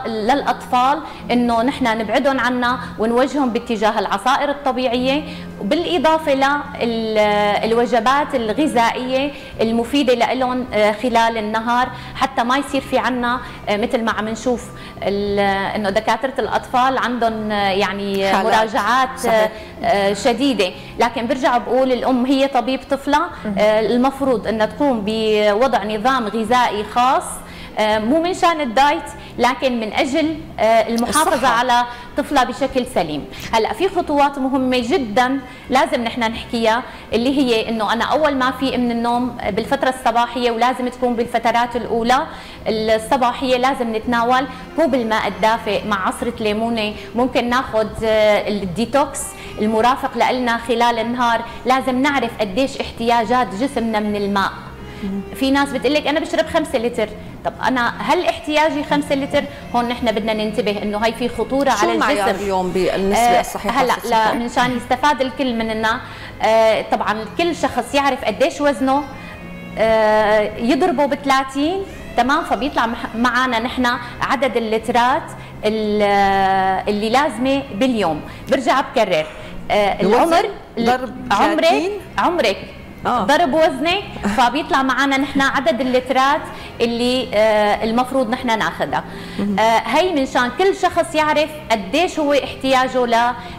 للأطفال إنه نحن نبعدهم عنا ونوجههم باتجاه العصائر الطبيعية. بالإضافة للوجبات الغذائية المفيدة لهم آه، خلال النهار. حتى ما يصير في عنا آه، مثل ما عم نشوف إنه دكاترة الأطفال عندهم آه، يعني مراجعات صحيح. شديدة. لكن برجع بقول الأم هي طبيب طفلة المفروض إنها تقوم بوضع نظام غذائي خاص آه، مو من شان الدايت لكن من أجل آه، المحافظة الصحة. على طفلها بشكل سليم. هلأ في خطوات مهمة جدا لازم نحن نحكيها اللي هي إنه أنا أول ما في من النوم بالفترة الصباحية ولازم تكون بالفترات الأولى الصباحية لازم نتناول كوب الماء الدافئ مع عصرة ليمونة. ممكن ناخذ آه، الديتوكس المرافق لنا خلال النهار. لازم نعرف قديش احتياجات جسمنا من الماء. في ناس بتقول لك أنا بشرب 5 لتر. طب أنا هل احتياجي 5 لتر؟ هون نحن بدنا ننتبه إنه هي في خطورة على الجسم. شو اليوم بالنسبة آه الصحيحة هلا لا منشان يستفاد الكل مننا آه طبعا كل شخص يعرف قديش وزنه آه يضربه ب 30 تمام؟ فبيطلع معنا نحن عدد اللترات اللي لازمة باليوم. برجع بكرر. آه العمر؟ ضرب عمرك عمرك آه. ضرب وزنك فبيطلع معنا نحن عدد اللترات اللي آه المفروض نحن ناخذها. آه هي منشان كل شخص يعرف قديش هو احتياجه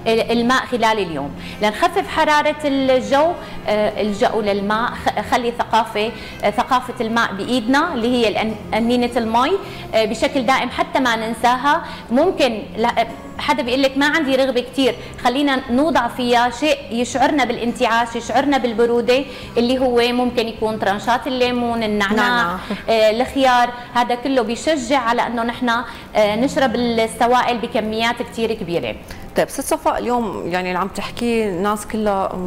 للماء خلال اليوم. لنخفف حرارة الجو آه الجو للماء خلي ثقافة آه ثقافة الماء بإيدنا اللي هي أنينة المي آه بشكل دائم حتى ما ننساها. ممكن حدا بيقول لك ما عندي رغبة كثير خلينا نوضع فيها شيء يشعرنا بالانتعاش يشعرنا بالبرودة اللي هو ممكن يكون ترانشات الليمون النعناع آه الخيار. هذا كله بيشجع على أنه نحن آه نشرب السوائل بكميات كثير كبيرة. طيب ست صفاء اليوم يعني اللي عم تحكيه الناس كلها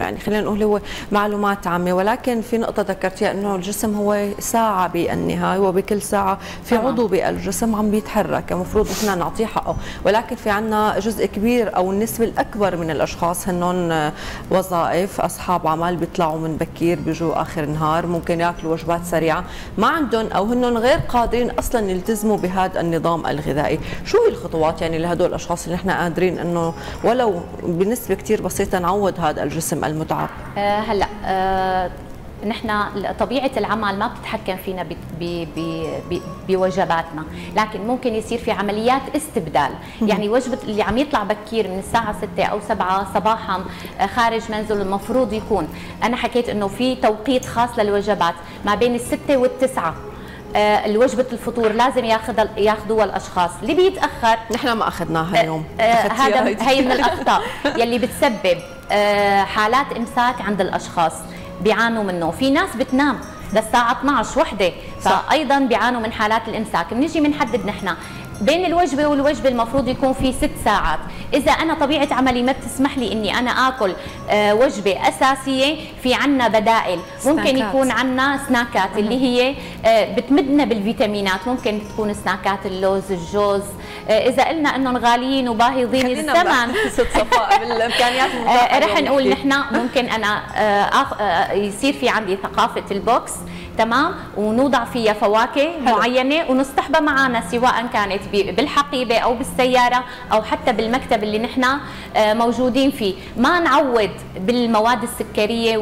يعني خلينا نقول هو معلومات عامة ولكن في نقطة ذكرتيها إنه الجسم هو ساعة بالنهاية وبكل ساعة في عضو بالجسم عم بيتحرك المفروض نحن نعطيه حقه ولكن في عندنا جزء كبير أو النسبة الأكبر من الأشخاص هنن وظائف أصحاب عمل بيطلعوا من بكير بيجوا آخر النهار ممكن ياكلوا وجبات سريعة ما عندهم أو هنن غير قادرين أصلا يلتزموا بهذا النظام الغذائي. شو هي الخطوات يعني لهدول الأشخاص اللي نحن قادرين إنه ولو بنسبة كثير بسيطة نعوض هذا الجسم المتعب. آه هلأ آه نحن طبيعة العمل ما بتتحكم فينا بوجباتنا لكن ممكن يصير في عمليات استبدال. يعني وجبة اللي عم يطلع بكير من الساعة 6 أو 7 صباحا آه، خارج منزل المفروض يكون. أنا حكيت إنه في توقيت خاص للوجبات ما بين الستة والتسعة. الوجبة الفطور لازم ياخذ ياخذوها الأشخاص. اللي بيتأخر نحن ما أخذناها اليوم. هذا هي من الأخطاء يلي بتسبب حالات إمساك عند الأشخاص. بيعانوا منه. في ناس بتنام للساعة 12 وحدة. فأيضا بيعانوا من حالات الإمساك. بنيجي بنحدد نحن بين الوجبة والوجبة المفروض يكون في ست ساعات. إذا أنا طبيعة عملي ما بتسمح لي إني أنا آكل آه وجبة أساسية في عنا بدائل. ممكن سناكات. يكون عنا سناكات اللي هي بتمدنا بالفيتامينات. ممكن تكون سناكات اللوز الجوز. آه إذا قلنا إنهم غاليين وباهظين الثمن صفاء بالإمكانيات آه رح نقول نحن ممكن أنا يصير في عندي ثقافة ال box. تمام؟ ونوضع فيها فواكه حلو. معينة ونصطحبها معنا سواء كانت بالحقيبة أو بالسيارة أو حتى بالمكتب اللي نحن آه، موجودين فيه. ما نعود بالمواد السكرية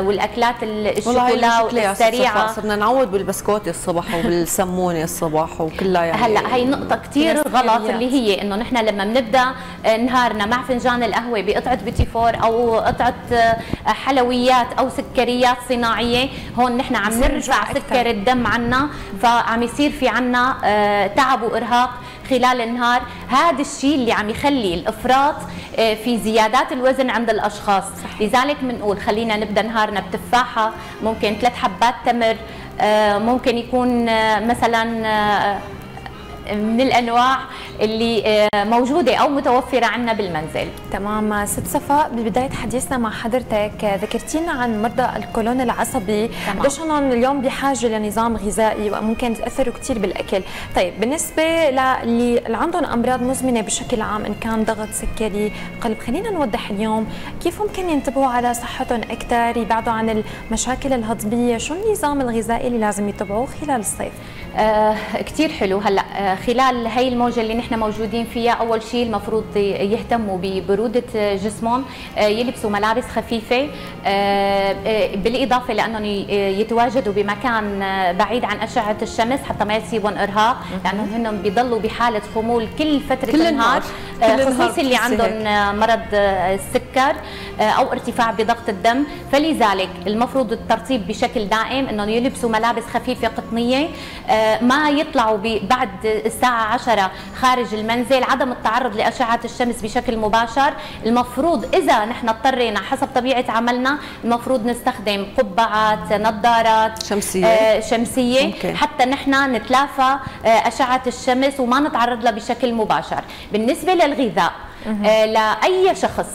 والأكلات الشوكولا السريعه صرنا نعود بالبسكوت الصبح وبالسمونه الصبح وكلها يعني هلا هي نقطة كثير غلط اللي هي إنه نحن لما بنبدأ آه، نهارنا مع فنجان القهوة بقطعة بيتي فور أو قطعة آه، حلويات أو سكريات صناعية هون نحن عم نرفع سكر الدم عنا فعم يصير في عنا تعب وإرهاق خلال النهار. هذا الشيء اللي عم يخلي الإفراط آه، في زيادات الوزن عند الأشخاص. صحيح. لذلك بنقول خلينا نبدأ نهارنا بتفاحة ممكن ثلاث حبات تمر آه، ممكن يكون آه، مثلا من الأنواع اللي آه، موجودة أو متوفرة عندنا بالمنزل. تمام. ست صفاء ببداية حديثنا مع حضرتك ذكرتينا عن مرضى القولون العصبي. قديش اليوم بحاجة لنظام غذائي وممكن تأثروا كثير بالأكل. طيب بالنسبة للي عندهم أمراض مزمنة بشكل عام إن كان ضغط سكري قلب خلينا نوضح اليوم كيف ممكن ينتبهوا على صحتهم أكثر يبعدوا عن المشاكل الهضميه شو النظام الغذائي اللي لازم يتبعوه خلال الصيف؟ آه كثير حلو. هلأ آه خلال هي الموجة اللي نحن موجودين فيها أول شيء المفروض يهتموا ببرودة جسمهم. آه يلبسوا ملابس خفيفة. آه, آه، بالإضافة لأنهم يتواجدوا بمكان بعيد عن أشعة الشمس حتى ما يصيبهم إرهاق. لأنهم هن بيضلوا بحالة خمول كل فترة كل النهار. خصوصي اللي عندهم مرض السكر أو ارتفاع بضغط الدم. فلذلك المفروض الترطيب بشكل دائم إنهم يلبسوا ملابس خفيفة قطنية. ما يطلعوا بعد الساعة 10 خارج المنزل عدم التعرض لأشعة الشمس بشكل مباشر. المفروض إذا نحن اضطرينا حسب طبيعة عملنا المفروض نستخدم قبعات نظارات شمسية. آه شمسية ممكن. حتى نحن نتلافى آه أشعة الشمس وما نتعرض لها بشكل مباشر. بالنسبة للغذاء آه لأي شخص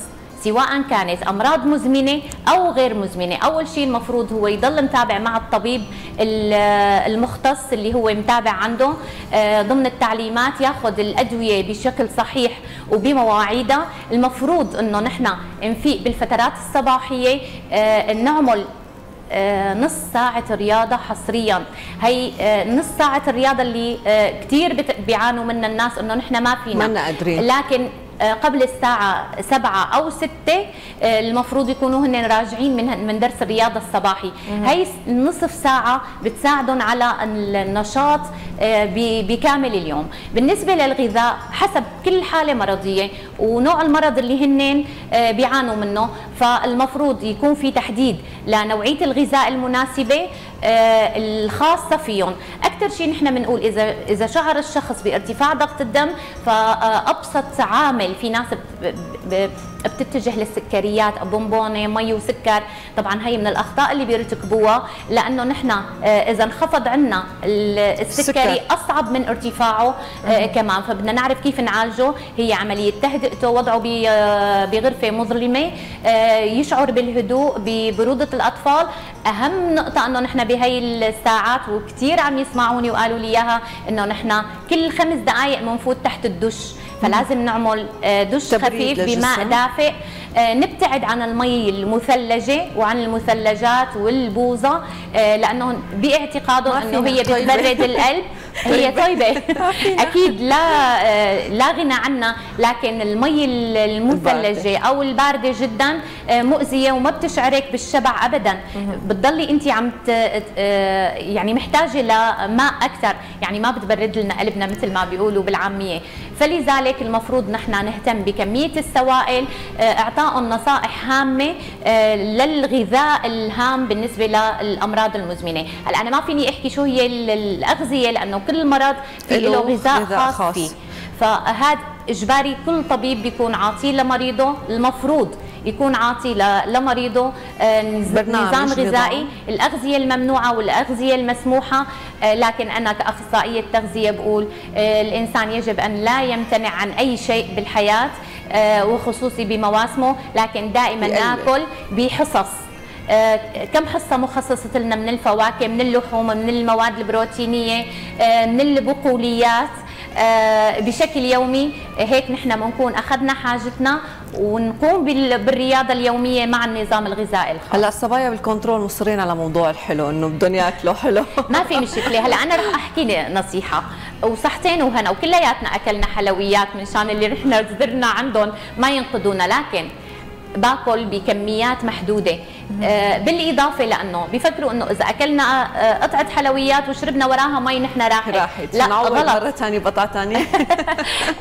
سواء كانت أمراض مزمنة أو غير مزمنة. أول شيء المفروض هو يضل متابع مع الطبيب المختص اللي هو متابع عنده. آه، ضمن التعليمات ياخذ الأدوية بشكل صحيح وبمواعيدها. المفروض إنه نحن نفيق بالفترات الصباحية. آه، نعمل آه، نص ساعة رياضة حصريا. هي نص ساعة الرياضة اللي كثير بيعانوا منها الناس إنه نحن ما فينا. ما قادرين. لكن قبل الساعة سبعة أو ستة آه، المفروض يكونوا هن راجعين من من درس الرياضة الصباحي. هي النصف ساعة بتساعدهم على النشاط آه، بكامل اليوم. بالنسبة للغذاء حسب كل حالة مرضية ونوع المرض اللي هن بيعانوا منه فالمفروض يكون في تحديد لنوعية الغذاء المناسبة الخاصة فيهم. أكثر شيء نحن بنقول إذا إذا شعر الشخص بارتفاع ضغط الدم فأبسط عامل في ناس بتتجه للسكريات بونبوني مي وسكر. طبعا هي من الأخطاء اللي بيرتكبوها لأنه نحن آه، إذا انخفض عندنا السكري السكر. أصعب من ارتفاعه آه كمان. فبدنا نعرف كيف نعالجه. هي عملية تهدئته وضعه آه، بغرفة مظلمة آه يشعر بالهدوء ببرودة الأطفال. أهم نقطة أنه نحن بهي الساعات وكثير عم يسمعوني وقالوا لي إياها إنه نحن كل خمس دقائق بنفوت تحت الدش. فلازم نعمل آه، دش خفيف بماء دافئ. آه، نبتعد عن المي المثلجة وعن المثلجات والبوظه آه، لأنه باعتقادهم إنه هي بتبرد القلب. هي طيبة. أكيد لا آه، لا غنى عنها لكن المي المثلجة أو الباردة جدا آه، مؤذية وما بتشعرك بالشبع ابدا. بتضلي انت عم آه، يعني محتاجة لماء أكثر. يعني ما بتبرد لنا قلبنا مثل ما بيقولوا بالعامية. فلذلك المفروض نحن نهتم بكمية السوائل إعطائهم نصائح هامة للغذاء الهام بالنسبة للأمراض المزمنة. هلا أنا ما فيني أحكي شو هي الأغذية لأنه كل مرض في له غذاء خاص, خاص. فيه. فهذا إجباري كل طبيب بيكون عاطيه لمريضه المفروض يكون عاطي لمريضه آه، نظام غذائي. الأغذية الممنوعة والأغذية المسموحة آه، لكن أنا كأخصائية تغذيه بقول آه، الإنسان يجب أن لا يمتنع عن أي شيء بالحياة وخصوصي بمواسمه لكن دائما ناكل بحصص. كم حصة مخصصة لنا؟ من الفواكه من اللحوم من المواد البروتينية آه، من البقوليات. آه، بشكل يومي هيك نحن بنكون أخذنا حاجتنا ونقوم بالرياضة اليومية مع النظام الغذائي الخاص. هلا الصبايا بالكنترول مصرين على موضوع الحلو إنه بدهم ياكلوا حلو. ما في مشكلة. هلا أنا رح أحكي نصيحة. وصحتين وهنا. وكلياتنا أكلنا حلويات من شان اللي رحنا زرنا عندهم ما ينقذونا لكن باكل بكميات محدودة. آه بالإضافة لأنه بيفكروا إنه إذا أكلنا آه قطعة حلويات وشربنا وراها مي نحن راحت راحت. لا غلط. مرة ثانية بقطعه ثانية؟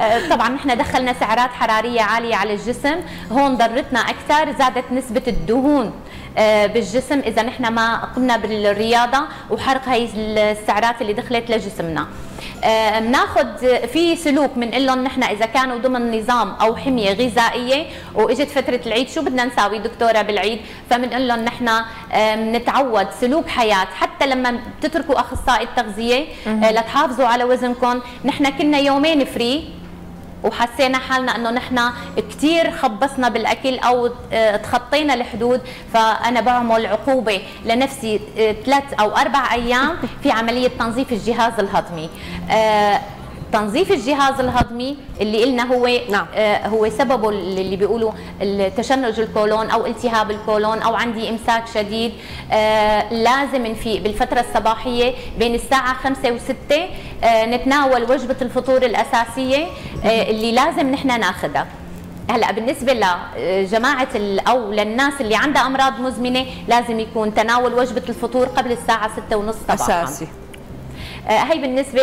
آه طبعا نحن دخلنا سعرات حرارية عالية على الجسم. هون ضرتنا أكثر زادت نسبة الدهون. بالجسم. إذا نحن ما قمنا بالرياضة وحرق هي السعرات اللي دخلت لجسمنا. بناخذ في سلوك بنقول لهم نحن إذا كانوا ضمن نظام أو حمية غذائية وإجت فترة العيد شو بدنا نساوي دكتورة بالعيد؟ فبنقول لهم نحن نتعود سلوك حياة. حتى لما بتتركوا أخصائي التغذية آه، لتحافظوا على وزنكم نحن كنا يومين فري وحسينا حالنا إنه نحن كثير خبصنا بالأكل أو آه، تخطينا الحدود فأنا بعمل عقوبة لنفسي آه، ثلاث أو أربع أيام في عملية تنظيف الجهاز الهضمي. آه، تنظيف الجهاز الهضمي اللي قلنا هو نعم. آه هو سببه اللي بيقولوا تشنج الكولون أو التهاب الكولون أو عندي إمساك شديد. آه لازم نفيق بالفترة الصباحية بين الساعة 5 و6 آه نتناول وجبة الفطور الأساسية آه اللي لازم نحن ناخذها هلا بالنسبة لجماعه أو للناس اللي عندها أمراض مزمنة لازم يكون تناول وجبة الفطور قبل الساعة 6:30 صباحا. أساسي. آه، هي بالنسبة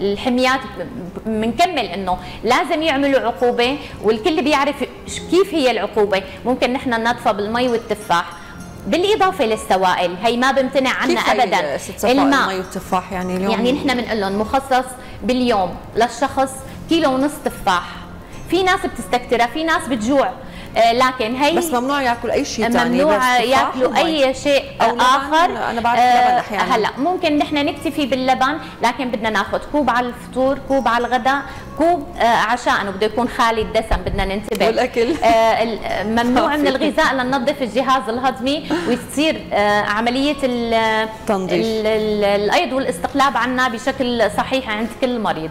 للحميات بنكمل إنه لازم يعملوا عقوبة والكل بيعرف كيف هي العقوبة. ممكن نحن نطفى بالمي والتفاح. بالإضافة للسوائل هي ما بمتنع عنا ابدا. الماء. المي والتفاح يعني اليوم؟ يعني نحن بنقول لهم مخصص باليوم للشخص كيلو ونص تفاح. في ناس بتستكترها في ناس بتجوع. آه، لكن هي بس ممنوع ياكل أي شيء ثاني ممنوع ياكلوا أي شيء آخر. أنا بعرف اللبن آه، أحيانا. هلا ممكن نحن نكتفي باللبن لكن بدنا ناخذ كوب على الفطور كوب على الغداء كوب آه، عشاء. بده يكون خالي الدسم بدنا ننتبه. والأكل. ممنوع من الغذاء لننظف الجهاز الهضمي ويصير عملية التنظيف الأيض والاستقلاب عنا بشكل صحيح عند كل مريض.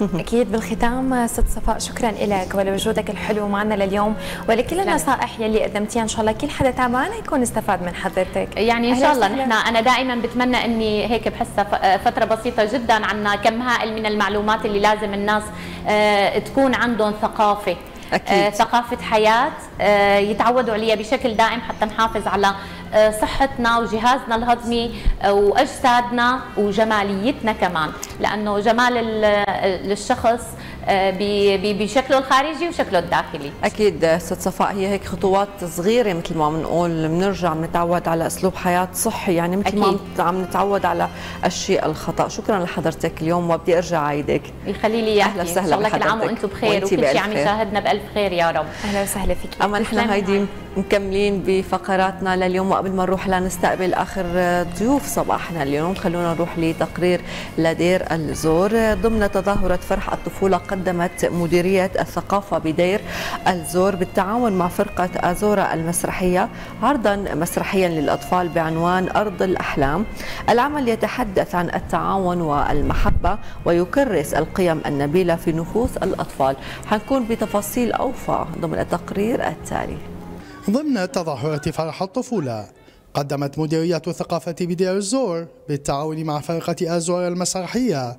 أكيد بالختام ست صفاء شكرا لك ولوجودك الحلو معنا لليوم ولكل النصائح يلي قدمتيها. إن شاء الله كل حدا تابعنا يكون استفاد من حضرتك. يعني إن شاء الله نحن أنا دائما بتمنى إني هيك بحسها فترة بسيطة جدا عنا كم هائل من المعلومات اللي لازم الناس آه، تكون عندهم ثقافة. أكيد. آه ثقافة حياة آه يتعودوا عليها بشكل دائم حتى نحافظ على آه صحتنا وجهازنا الهضمي وأجسادنا وجماليتنا كمان لأنه جمال الشخص بشكله الخارجي وشكله الداخلي. أكيد ست صفاء هي هيك خطوات صغيرة مثل ما بنقول بنرجع بنتعود على أسلوب حياة صحي يعني مثل أكيد. ما عم نتعود على الشيء الخطأ. شكرا لحضرتك اليوم وبدي أرجع عيدك يخلي لي أهلا وسهلا بحضرتك كل عام وأنتم بخير وكل شيء عم يشاهدنا بألف خير يا رب. أهلا وسهلا فيك اما نحن هيدي مكملين بفقراتنا لليوم وقبل ما نروح لنستقبل آخر ضيوف صباحنا اليوم خلونا نروح لتقرير لدير الزور. ضمن تظاهرة فرح الطفولة قدمت مديرية الثقافة بدير الزور بالتعاون مع فرقة ازورا المسرحية عرضا مسرحيا للأطفال بعنوان أرض الأحلام. العمل يتحدث عن التعاون والمحبة ويكرس القيم النبيلة في نفوس الأطفال. حنكون بتفاصيل أوفى ضمن التقرير التالي. ضمن تظاهرة فرح الطفولة قدمت مديرية الثقافة بدير الزور بالتعاون مع فرقة أزور المسرحية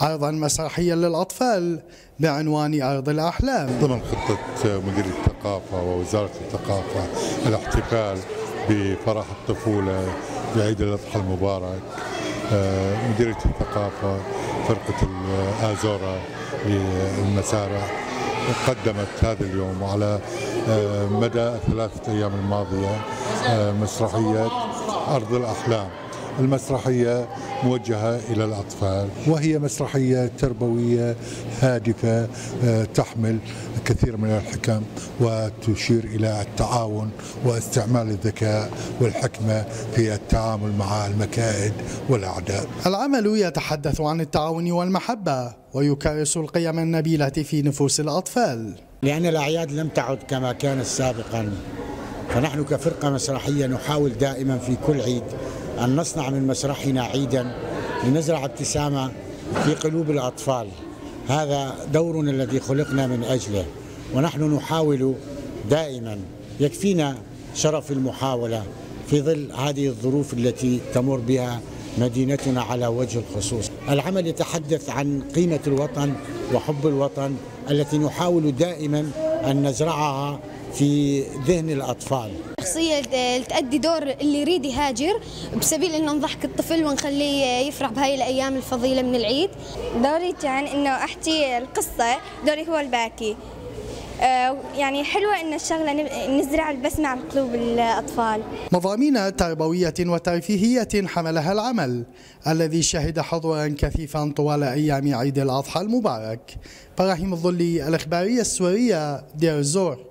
عرضا مسرحيا للأطفال بعنوان أرض الأحلام. ضمن خطة مديرية الثقافة ووزارة الثقافة الاحتفال بفرح الطفولة بعيد الأضحى المبارك آه، مديرية الثقافة فرقة الآزورا للمسارح. قدمت هذا اليوم على آه، مدى الثلاثة أيام الماضية آه، مسرحية أرض الأحلام. المسرحية موجهة إلى الأطفال وهي مسرحية تربوية هادفة آه، تحمل كثير من الحكم وتشير إلى التعاون واستعمال الذكاء والحكمة في التعامل مع المكائد والأعداء. العمل يتحدث عن التعاون والمحبة ويكرس القيم النبيلة في نفوس الأطفال. لأن الأعياد لم تعد كما كانت سابقا. فنحن كفرقة مسرحية نحاول دائما في كل عيد أن نصنع من مسرحنا عيدا لنزرع ابتسامة في قلوب الأطفال. هذا دورنا الذي خلقنا من أجله ونحن نحاول دائما. يكفينا شرف المحاولة في ظل هذه الظروف التي تمر بها مدينتنا على وجه الخصوص. العمل يتحدث عن قيمة الوطن وحب الوطن التي نحاول دائما أن نزرعها في ذهن الأطفال. شخصية تأدي دور اللي يريد يهاجر بسبيل إنه نضحك الطفل ونخليه يفرح بهاي الأيام الفضيلة من العيد. دوري كان إنه أحكي القصة دوري هو الباكي آه، يعني حلوة إن الشغلة نزرع البسمة على قلوب الأطفال. مضامين تربوية وترفيهية حملها العمل الذي شهد حضورا كثيفا طوال أيام عيد الأضحى المبارك. براهيم الظلي الإخبارية السورية دير الزور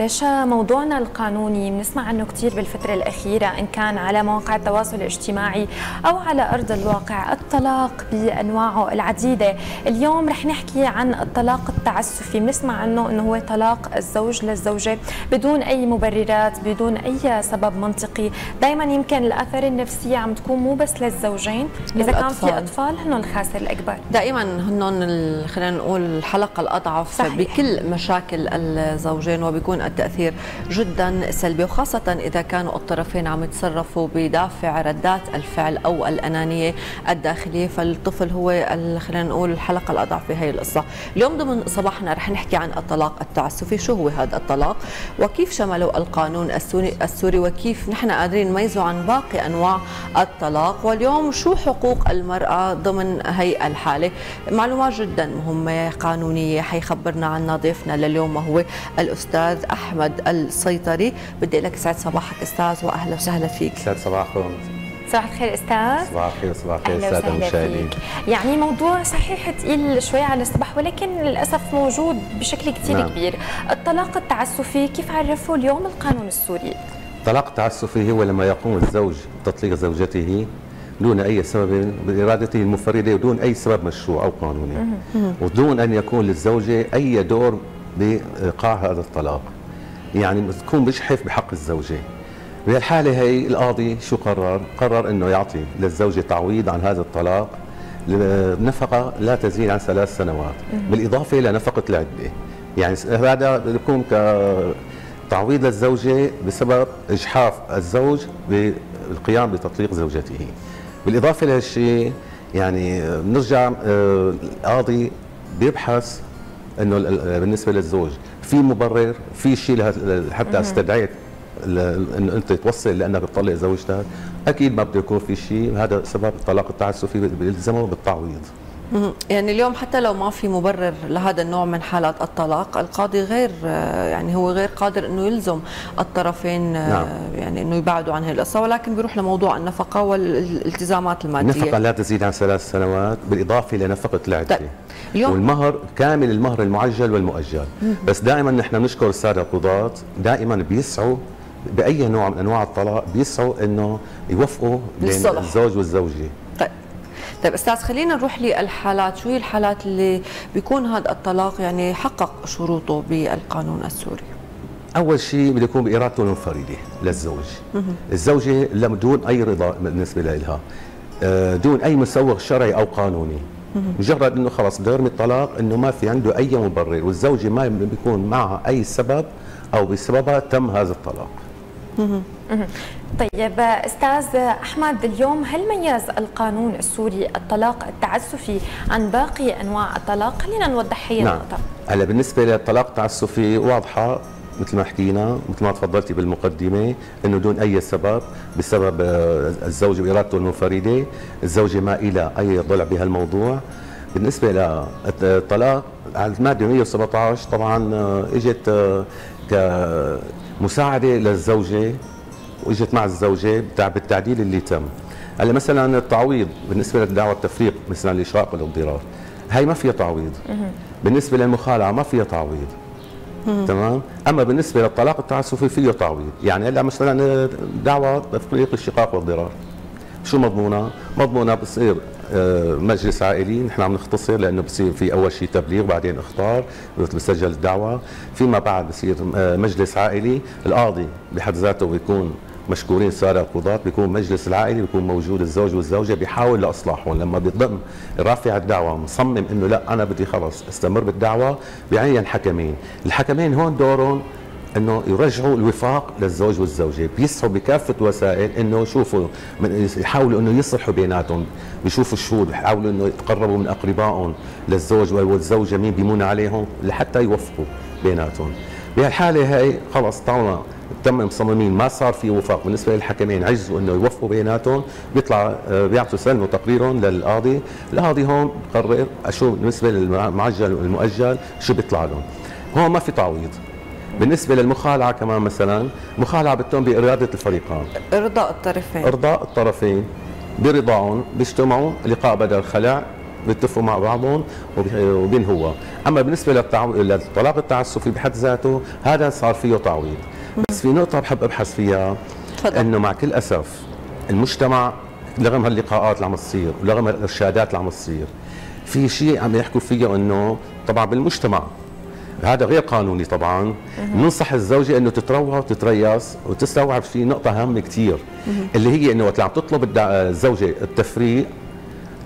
رشا موضوعنا القانوني؟ بنسمع عنه كثير بالفترة الأخيرة إن كان على مواقع التواصل الاجتماعي أو على أرض الواقع الطلاق بأنواعه العديدة. اليوم رح نحكي عن الطلاق التعسفي. بنسمع عنه أنه هو طلاق الزوج للزوجة بدون أي مبررات بدون أي سبب منطقي. دائما يمكن الأثر النفسية عم تكون مو بس للزوجين. إذا كان في أطفال هن الخاسر الأكبر. دائما هن خلينا نقول الحلقة الأضعف. صحيح. بكل مشاكل الزوجين وبيكون التأثير جدا سلبي وخاصة إذا كانوا الطرفين عم يتصرفوا بدافع ردات الفعل أو الأنانية الداخلية. فالطفل هو خلينا نقول الحلقة الأضعف في هي القصة. اليوم ضمن صباحنا رح نحكي عن الطلاق التعسفي. شو هو هذا الطلاق؟ وكيف شمله القانون السوري, السوري؟ وكيف نحن قادرين نميزه عن باقي أنواع الطلاق؟ واليوم شو حقوق المرأة ضمن هي الحالة؟ معلومات جدا مهمة قانونية حيخبرنا عنها ضيفنا لليوم وهو الأستاذ أحمد السيطري. بدي لك سعد صباحك أستاذ واهلا وسهلا فيك. سعد صباحكم. صباح الخير أستاذ. صباح الخير صباح الخير الساده المشاهدين يعني موضوع صحيح ثقيل شوي على الصباح ولكن للأسف موجود بشكل كثير نعم. كبير. الطلاق التعسفي كيف عرفه اليوم القانون السوري؟ الطلاق التعسفي هو لما يقوم الزوج بتطليق زوجته دون أي سبب بإرادته المنفرده ودون أي سبب مشروع أو قانوني. ودون أن يكون للزوجة أي دور بإيقاع هذا الطلاق. يعني تكون بيجحف بحق الزوجة. بهالحالة هي القاضي شو قرر؟ قرر إنه يعطي للزوجة تعويض عن هذا الطلاق نفقه لا تزيد عن ثلاث سنوات بالإضافة لنفقه العدة. يعني هذا بيكون كتعويض للزوجة بسبب إجحاف الزوج بالقيام بتطليق زوجته. بالإضافة لهالشيء يعني بنرجع آه، القاضي بيبحث إنه بالنسبة للزوج في مبرر في شيء حتى استدعيت انه أنت توصل لانك بتطلق زوجتك أكيد ما بده يكون في شيء. هذا سبب الطلاق التعسفي بيلزمه بالتعويض. يعني اليوم حتى لو ما في مبرر لهذا النوع من حالات الطلاق القاضي غير يعني هو غير قادر إنه يلزم الطرفين نعم. يعني إنه يبعدوا عن هذه القصة. ولكن بيروح لموضوع النفقة والالتزامات المادية. النفقة لا تزيد عن ثلاث سنوات بالإضافة لنفقه العدة. والمهر كامل المهر المعجل والمؤجل. بس دائما نحن نشكر السادة القضاة دائما بيسعوا بأي نوع من أنواع الطلاق بيسعوا إنه يوفقوا بين الزوج والزوجة. طيب. طيب أستاذ خلينا نروح للحالات. شو هي الحالات اللي بيكون هذا الطلاق يعني حقق شروطه بالقانون السوري؟ أول شيء بده يكون بإرادته المنفرده للزوج. الزوجة دون أي رضا بالنسبة لها. آه، دون أي مسوغ شرعي أو قانوني. مجرد إنه خلص بده يرمي الطلاق إنه ما في عنده أي مبرر والزوجة ما بيكون معها أي سبب أو بسببها تم هذا الطلاق طيب أستاذ أحمد اليوم هل ميز القانون السوري الطلاق التعسفي عن باقي أنواع الطلاق؟ خلينا نوضح هي نعم. النقطة. هلا بالنسبة للطلاق التعسفي واضحة مثل ما حكينا مثل ما تفضلتي بالمقدمة إنه دون أي سبب بسبب آه، الزوج بارادته المنفردة، الزوجة ما إلى أي ضلع بهالموضوع. بالنسبة للطلاق على المادة 117 طبعا آه، إجت آه، كمساعدة للزوجة وإجت مع الزوجة بالتعديل اللي تم. هلأ مثلا التعويض بالنسبة للدعوه التفريق مثلا الإشراق والاضطرار هي ما فيها تعويض بالنسبة للمخالعة ما فيها تعويض تمام؟ أما بالنسبة للطلاق التعسفي فيه تعويض يعني هلا مثلا دعوة تفريق الشقاق والضرار. شو مضمونها مضمونها بصير آه، مجلس عائلي نحن عم نختصر لأنه بصير في أول شيء تبليغ بعدين إخطار بسجل الدعوة. فيما بعد بصير آه، مجلس عائلي القاضي بحد ذاته بيكون مشكورين سادة القضاة بيكون مجلس العائلي بيكون موجود الزوج والزوجة بيحاول لإصلاحهم. لما بيضم رافع الدعوة مصمم إنه لا أنا بدي خلص استمر بالدعوة بيعين حكمين الحكمين هون دورهم إنه يرجعوا الوفاق للزوج والزوجة. بيسعوا بكافة وسائل إنه يشوفوا من يحاولوا إنه يصلحوا بيناتهم بيشوفوا الشهود بيحاولوا إنه يتقربوا من أقربائهم للزوج والزوجة مين بيمون عليهم لحتى يوفقوا بيناتهم. بهالحالة هي خلص طالما تم مصممين ما صار في وفاق بالنسبة للحكمين عجزوا إنه يوفقوا بيناتهم بيطلع آه، بيعطوا سلموا تقريرهم للقاضي، القاضي هون بقرر شو بالنسبة للمعجل والمؤجل شو بيطلع لهم. هون ما في تعويض. بالنسبة للمخالعة كمان مثلا مخالعة بتتم بإرادة الفريقين إرضاء الطرفين إرضاء الطرفين برضاهم بيجتمعوا لقاء بدل خلع بيتفقوا مع بعضهم وبينهوا أما بالنسبة. للطلاق التعسفي بحد ذاته هذا صار فيه تعويض بس في نقطة بحب أبحث فيها. فضل. إنه مع كل أسف المجتمع رغم هاللقاءات اللي عم تصير ورغم الإرشادات اللي عم تصير في شيء عم يحكوا فيه إنه طبعا بالمجتمع. هذا غير قانوني طبعا. ننصح الزوجة إنه تتروى وتتريس وتستوعب في نقطة هامة كثير اللي هي إنه وقت عم تطلب الزوجة التفريق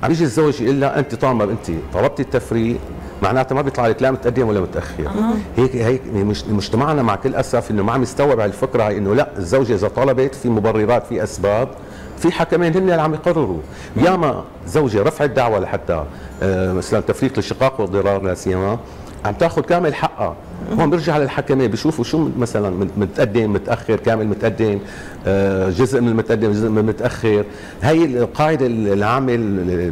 عم يجي الزوج يقول لها أنت طالما انت طلبتي التفريق معناتها ما بيطلع لك لا متقدم ولا متأخر أه. هيك هيك مجتمعنا مع كل أسف إنه ما عم يستوعب هالفكرة هي إنه لا الزوجة إذا طلبت في مبررات في أسباب في حكمين هن اللي عم يقرروا ياما زوجة رفعت دعوة لحتى آه مثلا تفريق الشقاق والضرار لا سيما عم تاخذ كامل حقها. هون بيرجع للحكمة بيشوفوا شو مثلا متقدم متأخر كامل متقدم آه، جزء من المتقدم جزء من المتاخر هي القاعدة العامة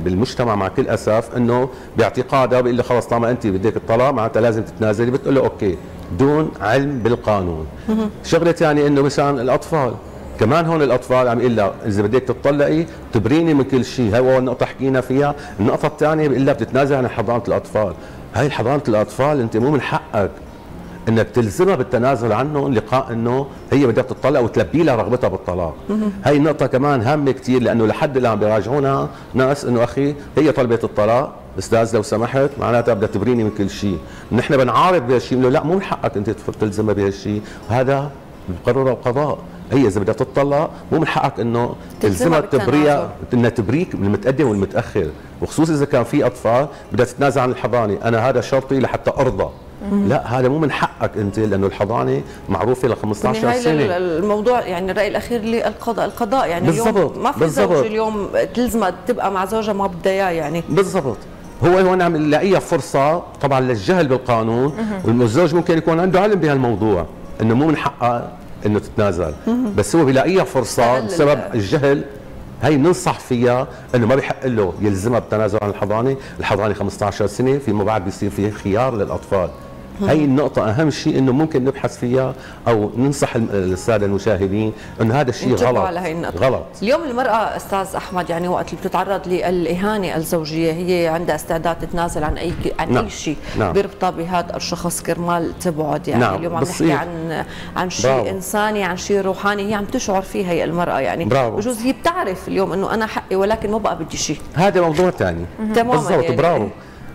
بالمجتمع مع كل اسف إنه باعتقادها بيقول لي خلص طالما أنت بدك الطلاق معناتها لازم تتنازلي. بتقول له أوكي دون علم بالقانون. شغلة ثانية إنه مثلا الأطفال. كمان هون الأطفال عم يقول لها إذا بدك تطلقي تبريني من كل شيء. هي اول نقطه حكينا فيها. النقطة الثانية بيقول لها بتتنازل عن حضانة الأطفال. هاي حضانه الأطفال أنت مو من حقك إنك تلزمها بالتنازل عنه لقاء إنه هي بدها تطلق وتلبي لها رغبتها بالطلاق. هاي النقطة كمان هامه كثير لأنه لحد الآن بيراجعونا ناس إنه أخي هي طلبت الطلاق. أستاذ لو سمحت معناتها بدها تبريني من كل شيء. نحن بنعارض بهالشيء لا مو من حقك أنت تلزمها بهالشيء. هذا بقرره القضاء هي إذا بدها تطلق مو من حقك إنه تلزمها تبريها إنها تبريك من المتقدم والمتأخر. وخصوصا إذا كان في أطفال بدها تتنازل عن الحضانة. أنا هذا شرطي لحتى أرضى. لا هذا مو من حقك أنت لأنه الحضانة معروفة ل 15 سنة. الموضوع يعني الرأي الأخير للقضاء. القضاء يعني بالزبط. اليوم ما في زوج اليوم تلزمها تبقى مع زوجها ما بدها إياه يعني. بالضبط. هو هون عم نلاقيها فرصة طبعا للجهل بالقانون. والزوج ممكن يكون عنده علم بهالموضوع إنه مو من حقها إنه تتنازل. بس هو بيلاقيها فرصة بسبب الجهل. هي ننصح فيها إنه ما بيحق له يلزمها بالتنازل عن الحضانة، الحضانة 15 سنة فيما بعد بيصير في خيار للأطفال. هي النقطة أهم شيء إنه ممكن نبحث فيها أو ننصح السادة المشاهدين إنه هذا الشيء غلط. على هي النقطة. غلط. اليوم المرأة أستاذ أحمد يعني وقت اللي بتتعرض للإهانة الزوجية هي عندها استعداد تتنازل عن أي عن نعم. أي شيء نعم. بيربطها بهذا الشخص كرمال تبعد. يعني نعم. اليوم عم نحكي عن عن شيء إنساني عن شيء روحاني هي عم تشعر فيه هي المرأة. يعني بجوز هي بتعرف اليوم إنه أنا حقي ولكن ما بقى بدي شيء. هذا موضوع ثاني تماما. بالضبط. يعني برافو.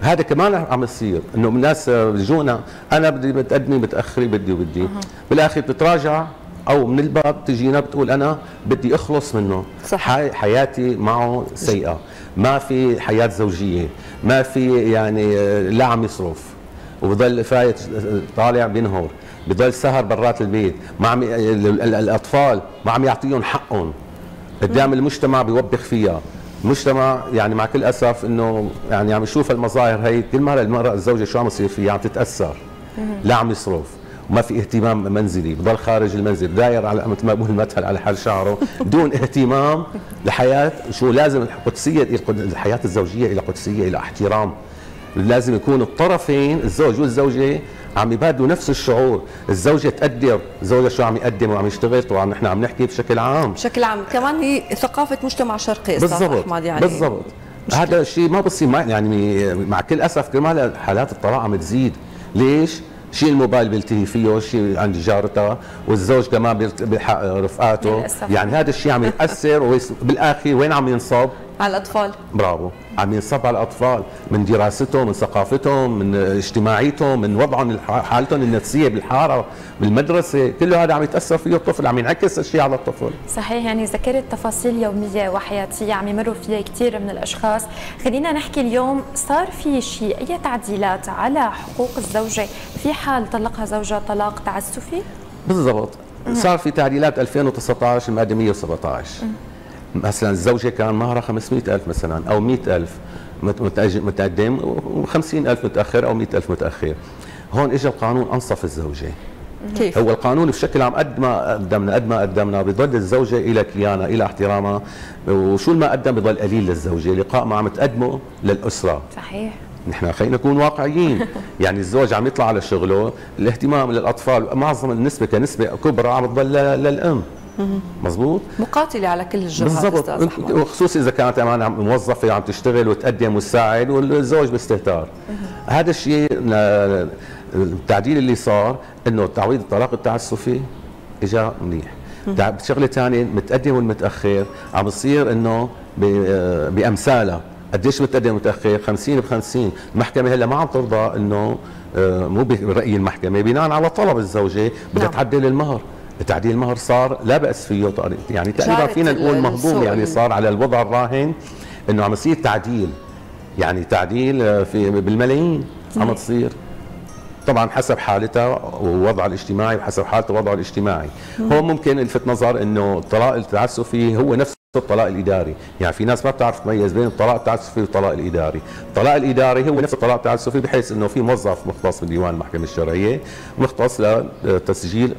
هذا كمان عم يصير إنه الناس بيجونا أنا بدي بتقدمي بتأخري بدي وبدي. بالآخر بتتراجع أو من الباب تجينا بتقول أنا بدي أخلص منه. صح. حياتي معه سيئة. ما في حياة زوجية. ما في يعني لا عم يصرف. وبضل فايت طالع بينهر بضل سهر برات البيت. ما عم الأطفال ما عم يعطيهم حقهم. قدام المجتمع بيوبخ فيها. المجتمع يعني مع كل أسف إنه يعني عم يشوف المظاهر هي كل مره المراه الزوجة شو عم يصير فيها عم تتأثر. لا عم يصرف. وما في اهتمام منزلي بضل خارج المنزل داير على مثل ما بقول المثل على حال شعره دون اهتمام لحياة. شو لازم القدسية الحياة الزوجية إلى قدسية إلى احترام. لازم يكون الطرفين الزوج والزوجة عم يبادلوا نفس الشعور. الزوجة تقدر زوجها شو عم يقدم وعم يشتغل طبعا نحن عم نحكي بشكل عام. بشكل عام. كمان هي ثقافة مجتمع شرقي بالضبط يعني بالضبط. هذا الشيء ما بصير مع يعني مع كل أسف كمان حالات الطلاق عم تزيد. ليش؟ شيء الموبايل بيلتهي فيه شيء عند جارتها والزوج كمان بحق رفقاته. يعني هذا الشيء عم يأثر وبالاخير وين عم ينصب؟ على الأطفال. برافو. عم ينصب على الأطفال من دراستهم من ثقافتهم من اجتماعيتهم من وضعهم حالتهم النفسية بالحارة بالمدرسة. كله هذا عم يتأثر فيه الطفل عم ينعكس الشيء على الطفل. صحيح يعني ذكرت تفاصيل يومية وحياتية عم يمروا فيها كثير من الأشخاص. خلينا نحكي اليوم صار في شيء أي تعديلات على حقوق الزوجة؟ في حال طلقها زوجها طلاق تعسفي؟ بالضبط. صار في تعديلات 2019 الماده 117 مثلا الزوجة كان مهرها 500000 مثلا أو 100000 مت- متأج- متقدم و50000 متأخر أو 100000 متأخر. هون اجى القانون أنصف الزوجة. كيف؟ هو القانون بشكل عام قد ما قدمنا قد ما قدمنا بضل الزوجة إلى كيانها إلى احترامها. وشو ما قدم بضل قليل للزوجة. لقاء ما عم تقدمه للأسرة. صحيح. نحن خلينا نكون واقعيين. يعني الزوج عم يطلع على شغله الاهتمام للأطفال معظم النسبة كنسبة كبرى عم تضل للأم. مزبوط؟ مقاتلة على كل الجبهات بالضبط. وخصوصي إذا كانت عم- موظفة عم تشتغل وتقدم وتساعد والزوج بيستهتار هذا الشيء التعديل اللي صار إنه تعويض الطلاق التعسفي اجى منيح. شغلة ثانية المتقدم والمتأخر عم بصير إنه بأمثالها. قديش متقدم متاخر 50 ب 50 المحكمه هلا ما عم ترضى إنه آه، مو برأي المحكمة بناء على طلب الزوجة بدها نعم. تعدل المهر. تعديل المهر صار لا بأس فيه. طارق. يعني تقريبا فينا نقول مهضوم يعني صار على الوضع الراهن إنه عم يصير تعديل. يعني تعديل آه، في بالملايين عم تصير. طبعا حسب حالتها ووضعها الاجتماعي وحسب حالته ووضعه الاجتماعي. مم. هو ممكن الفت نظر إنه الطلاق التعسفي هو نفس الطلاق الإداري. يعني في ناس ما بتعرف تميز بين الطلاق التعسفي والطلاق الإداري. الطلاق الإداري هو نفس الطلاق التعسفي بحيث إنه في موظف مختص بديوان المحكمة الشرعية مختص لتسجيل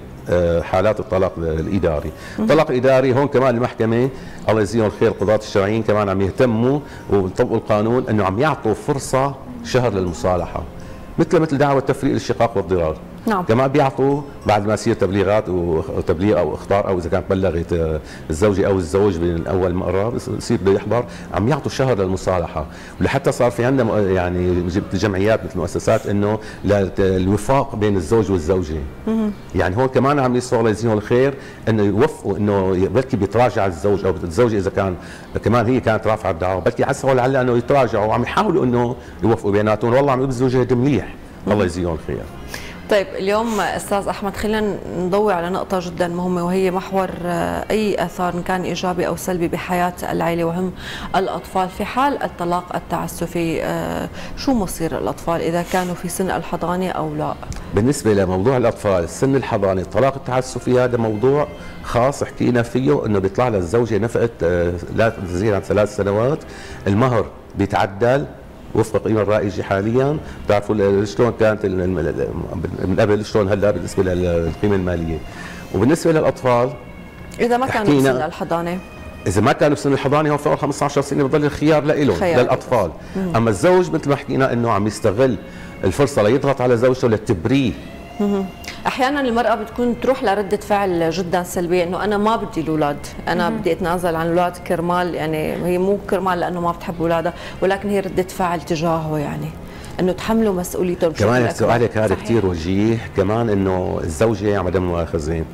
حالات الطلاق الإداري، الطلاق الاداري هون كمان المحكمة الله يجزيهم الخير القضاة الشرعيين كمان عم يهتموا وبيطبقوا القانون إنه عم يعطوا فرصة شهر للمصالحة. مثل مثل دعوة تفريق الشقاق والضرار. نعم. كمان بيعطوا بعد ما يصير تبليغات وتبليغ أو إخطار أو إذا كانت بلغت آه، الزوجه أو الزوج من أول مرة بصير بده يحضر عم يعطوا شهر للمصالحة. ولحتى صار في عندنا يعني جمعيات مثل مؤسسات إنه للوفاق بين الزوج والزوجة. يعني هون كمان عم يسعوا الله يجزيهم الخير إنه يوفقوا إنه بلكي بيتراجع الزوج أو الزوجه إذا كان كمان هي كانت رافعة الدعوة بلكي حسوا لعل إنه يتراجعوا وعم يحاولوا إنه يوفقوا بيناتهم. والله عم يبذلوا جهد مليح. الله يجزيهم الخير. طيب اليوم أستاذ أحمد خلينا نضوي على نقطة جدا مهمة وهي محور آه، أي آثار كان إيجابي أو سلبي بحياة العائله وهم الأطفال في حال الطلاق التعسفي. آه، شو مصير الأطفال إذا كانوا في سن الحضانة أو لا؟ بالنسبة لموضوع الأطفال سن الحضانة الطلاق التعسفي هذا موضوع خاص حكينا فيه أنه بيطلع للزوجة نفقة آه، لا تزيد عن ثلاث سنوات المهر بيتعدل وفق القيمة الرائجة حاليا بتعرفوا شلون كانت من قبل شلون هلأ بالنسبة للقيمة المالية وبالنسبة للأطفال إذا ما كانوا حكينا- في سن الحضانة إذا ما كانوا بسن الحضانة هون فوق 15 سنة بضل الخيار لإلهم خيار. للأطفال مم. أما الزوج مثل ما حكينا إنه عم يستغل الفرصة ليضغط على زوجته لتبريه. أحيانا المرأة بتكون تروح لردة فعل جدا سلبية إنه أنا ما بدي الأولاد. أنا مهم. بدي أتنازل عن الاولاد كرمال يعني هي مو كرمال لأنه ما بتحب أولادها ولكن هي ردة فعل تجاهه يعني إنه تحملوا مسؤوليته بشكل كمان. سؤالك هذا. كثير وجيه. كمان إنه الزوجة عم عدم مؤاخذه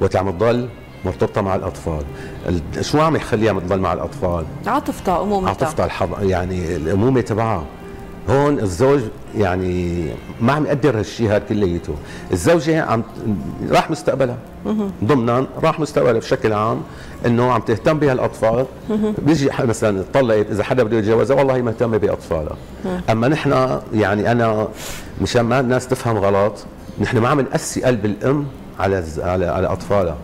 وقت عم تضل مرتبطة مع الأطفال. ال- شو عم يخليها عم تضل مع الأطفال؟ عاطفتها أمومتها. عاطفتها الحض... يعني الأمومة تبعها. هون الزوج يعني ما عم يقدر هالشيء هذا كليته. الزوجة عم راح مستقبلها. ضمنا راح مستقبلها بشكل عام إنه عم تهتم بهالاطفال بيجي مثلا طلقت إذا حدا بده يتجوزها والله هي مهتمة بأطفالها. أما نحن يعني أنا مشان ما الناس تفهم غلط نحن ما عم نقسي قلب الأم على على على أطفالها.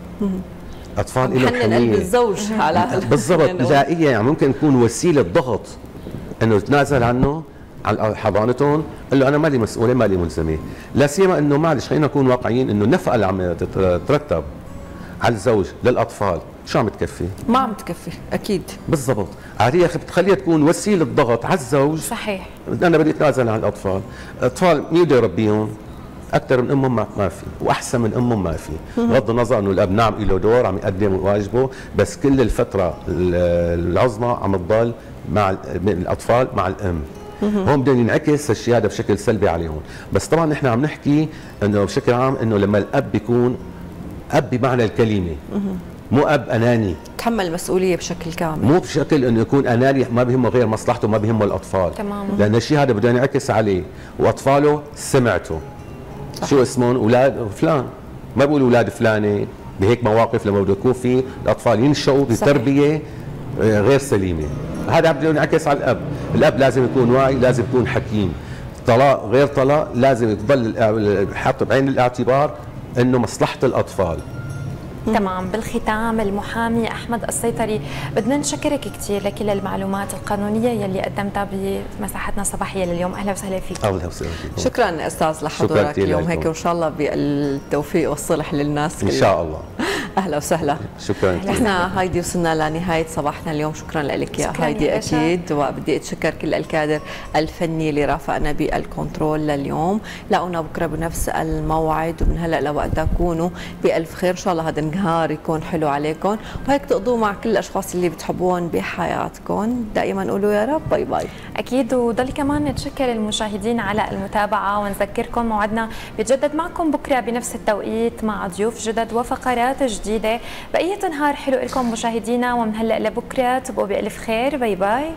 أطفال لهم حنن قلب الزوج على بالضبط. لا هي يعني ممكن تكون وسيلة ضغط إنه يتنازل عنه. عن حضانتهم قال له أنا مالي مسؤوله مالي ملزمة. لا سيما إنه معلش خلينا نكون واقعيين إنه النفقة اللي عم تترتب على الزوج للأطفال شو عم تكفي؟ ما عم تكفي أكيد. بالضبط. عادية بتخليها تكون وسيلة ضغط على الزوج. صحيح. أنا بدي أتنازل عن الأطفال. الاطفال مين بده يربيهم؟ أكثر من امهم ما في وأحسن من امهم ما في. بغض النظر إنه الأب نعم له دور عم يقدم واجبه بس كل الفترة العظمى عم تضل مع الأطفال مع الأم. هون بدنا ينعكس الشيء هذا بشكل سلبي عليهم. بس طبعا نحن عم نحكي إنه بشكل عام إنه لما الأب بيكون أب بمعنى الكلمة مو أب أناني. تحمل المسؤوليه بشكل كامل. مو بشكل إنه يكون أناني ما بهمه غير مصلحته ما بهمه الأطفال. تماما. لأن الشيء هذا بده ينعكس عليه. وأطفاله سمعته. صح. شو اسمهم؟ أولاد فلان. ما بقول أولاد فلانة. بهيك مواقف لما بده يكون في الأطفال ينشأوا بتربية آه، غير سليمة. هذا بده ينعكس على الأب. الأب لازم يكون واعي لازم يكون حكيم. طلاق غير طلاق لازم يضل حاط بعين الاعتبار إنه مصلحة الأطفال. تمام. بالختام المحامي أحمد السيطري بدنا نشكرك كثير لكل المعلومات القانونية يلي قدمتها بمساحتنا الصباحية لليوم. أهلا وسهلا فيك. أهلا وسهلا فيك. شكرا أستاذ لحضورك اليوم. هيك وان شاء الله بالتوفيق والصلح للناس إن شاء الله. أهلا وسهلا. شكرا إحنا هايدي وصلنا لنهاية صباحنا اليوم. شكرا لك يا هايدي أكيد. وبدي أتشكر كل الكادر الفني اللي رافقنا بالكنترول لليوم. لاقونا بكرة بنفس الموعد. ومن هلأ لوقتها كونوا بألف خير. إن شاء الله هذا النهار يكون حلو عليكم. وهيك تقضوا مع كل الأشخاص اللي بتحبوهم بحياتكم. دائما قولوا يا رب. bye bye. أكيد. وضل كمان نتشكر المشاهدين على المتابعة. ونذكركم موعدنا بيتجدد معكم بكرة بنفس التوقيت مع ضيوف جدد وفقرات جديدة. بقية نهار حلو لكم مشاهدينا. ومن هلأ لبكرة تبقوا بألف خير. باي باي.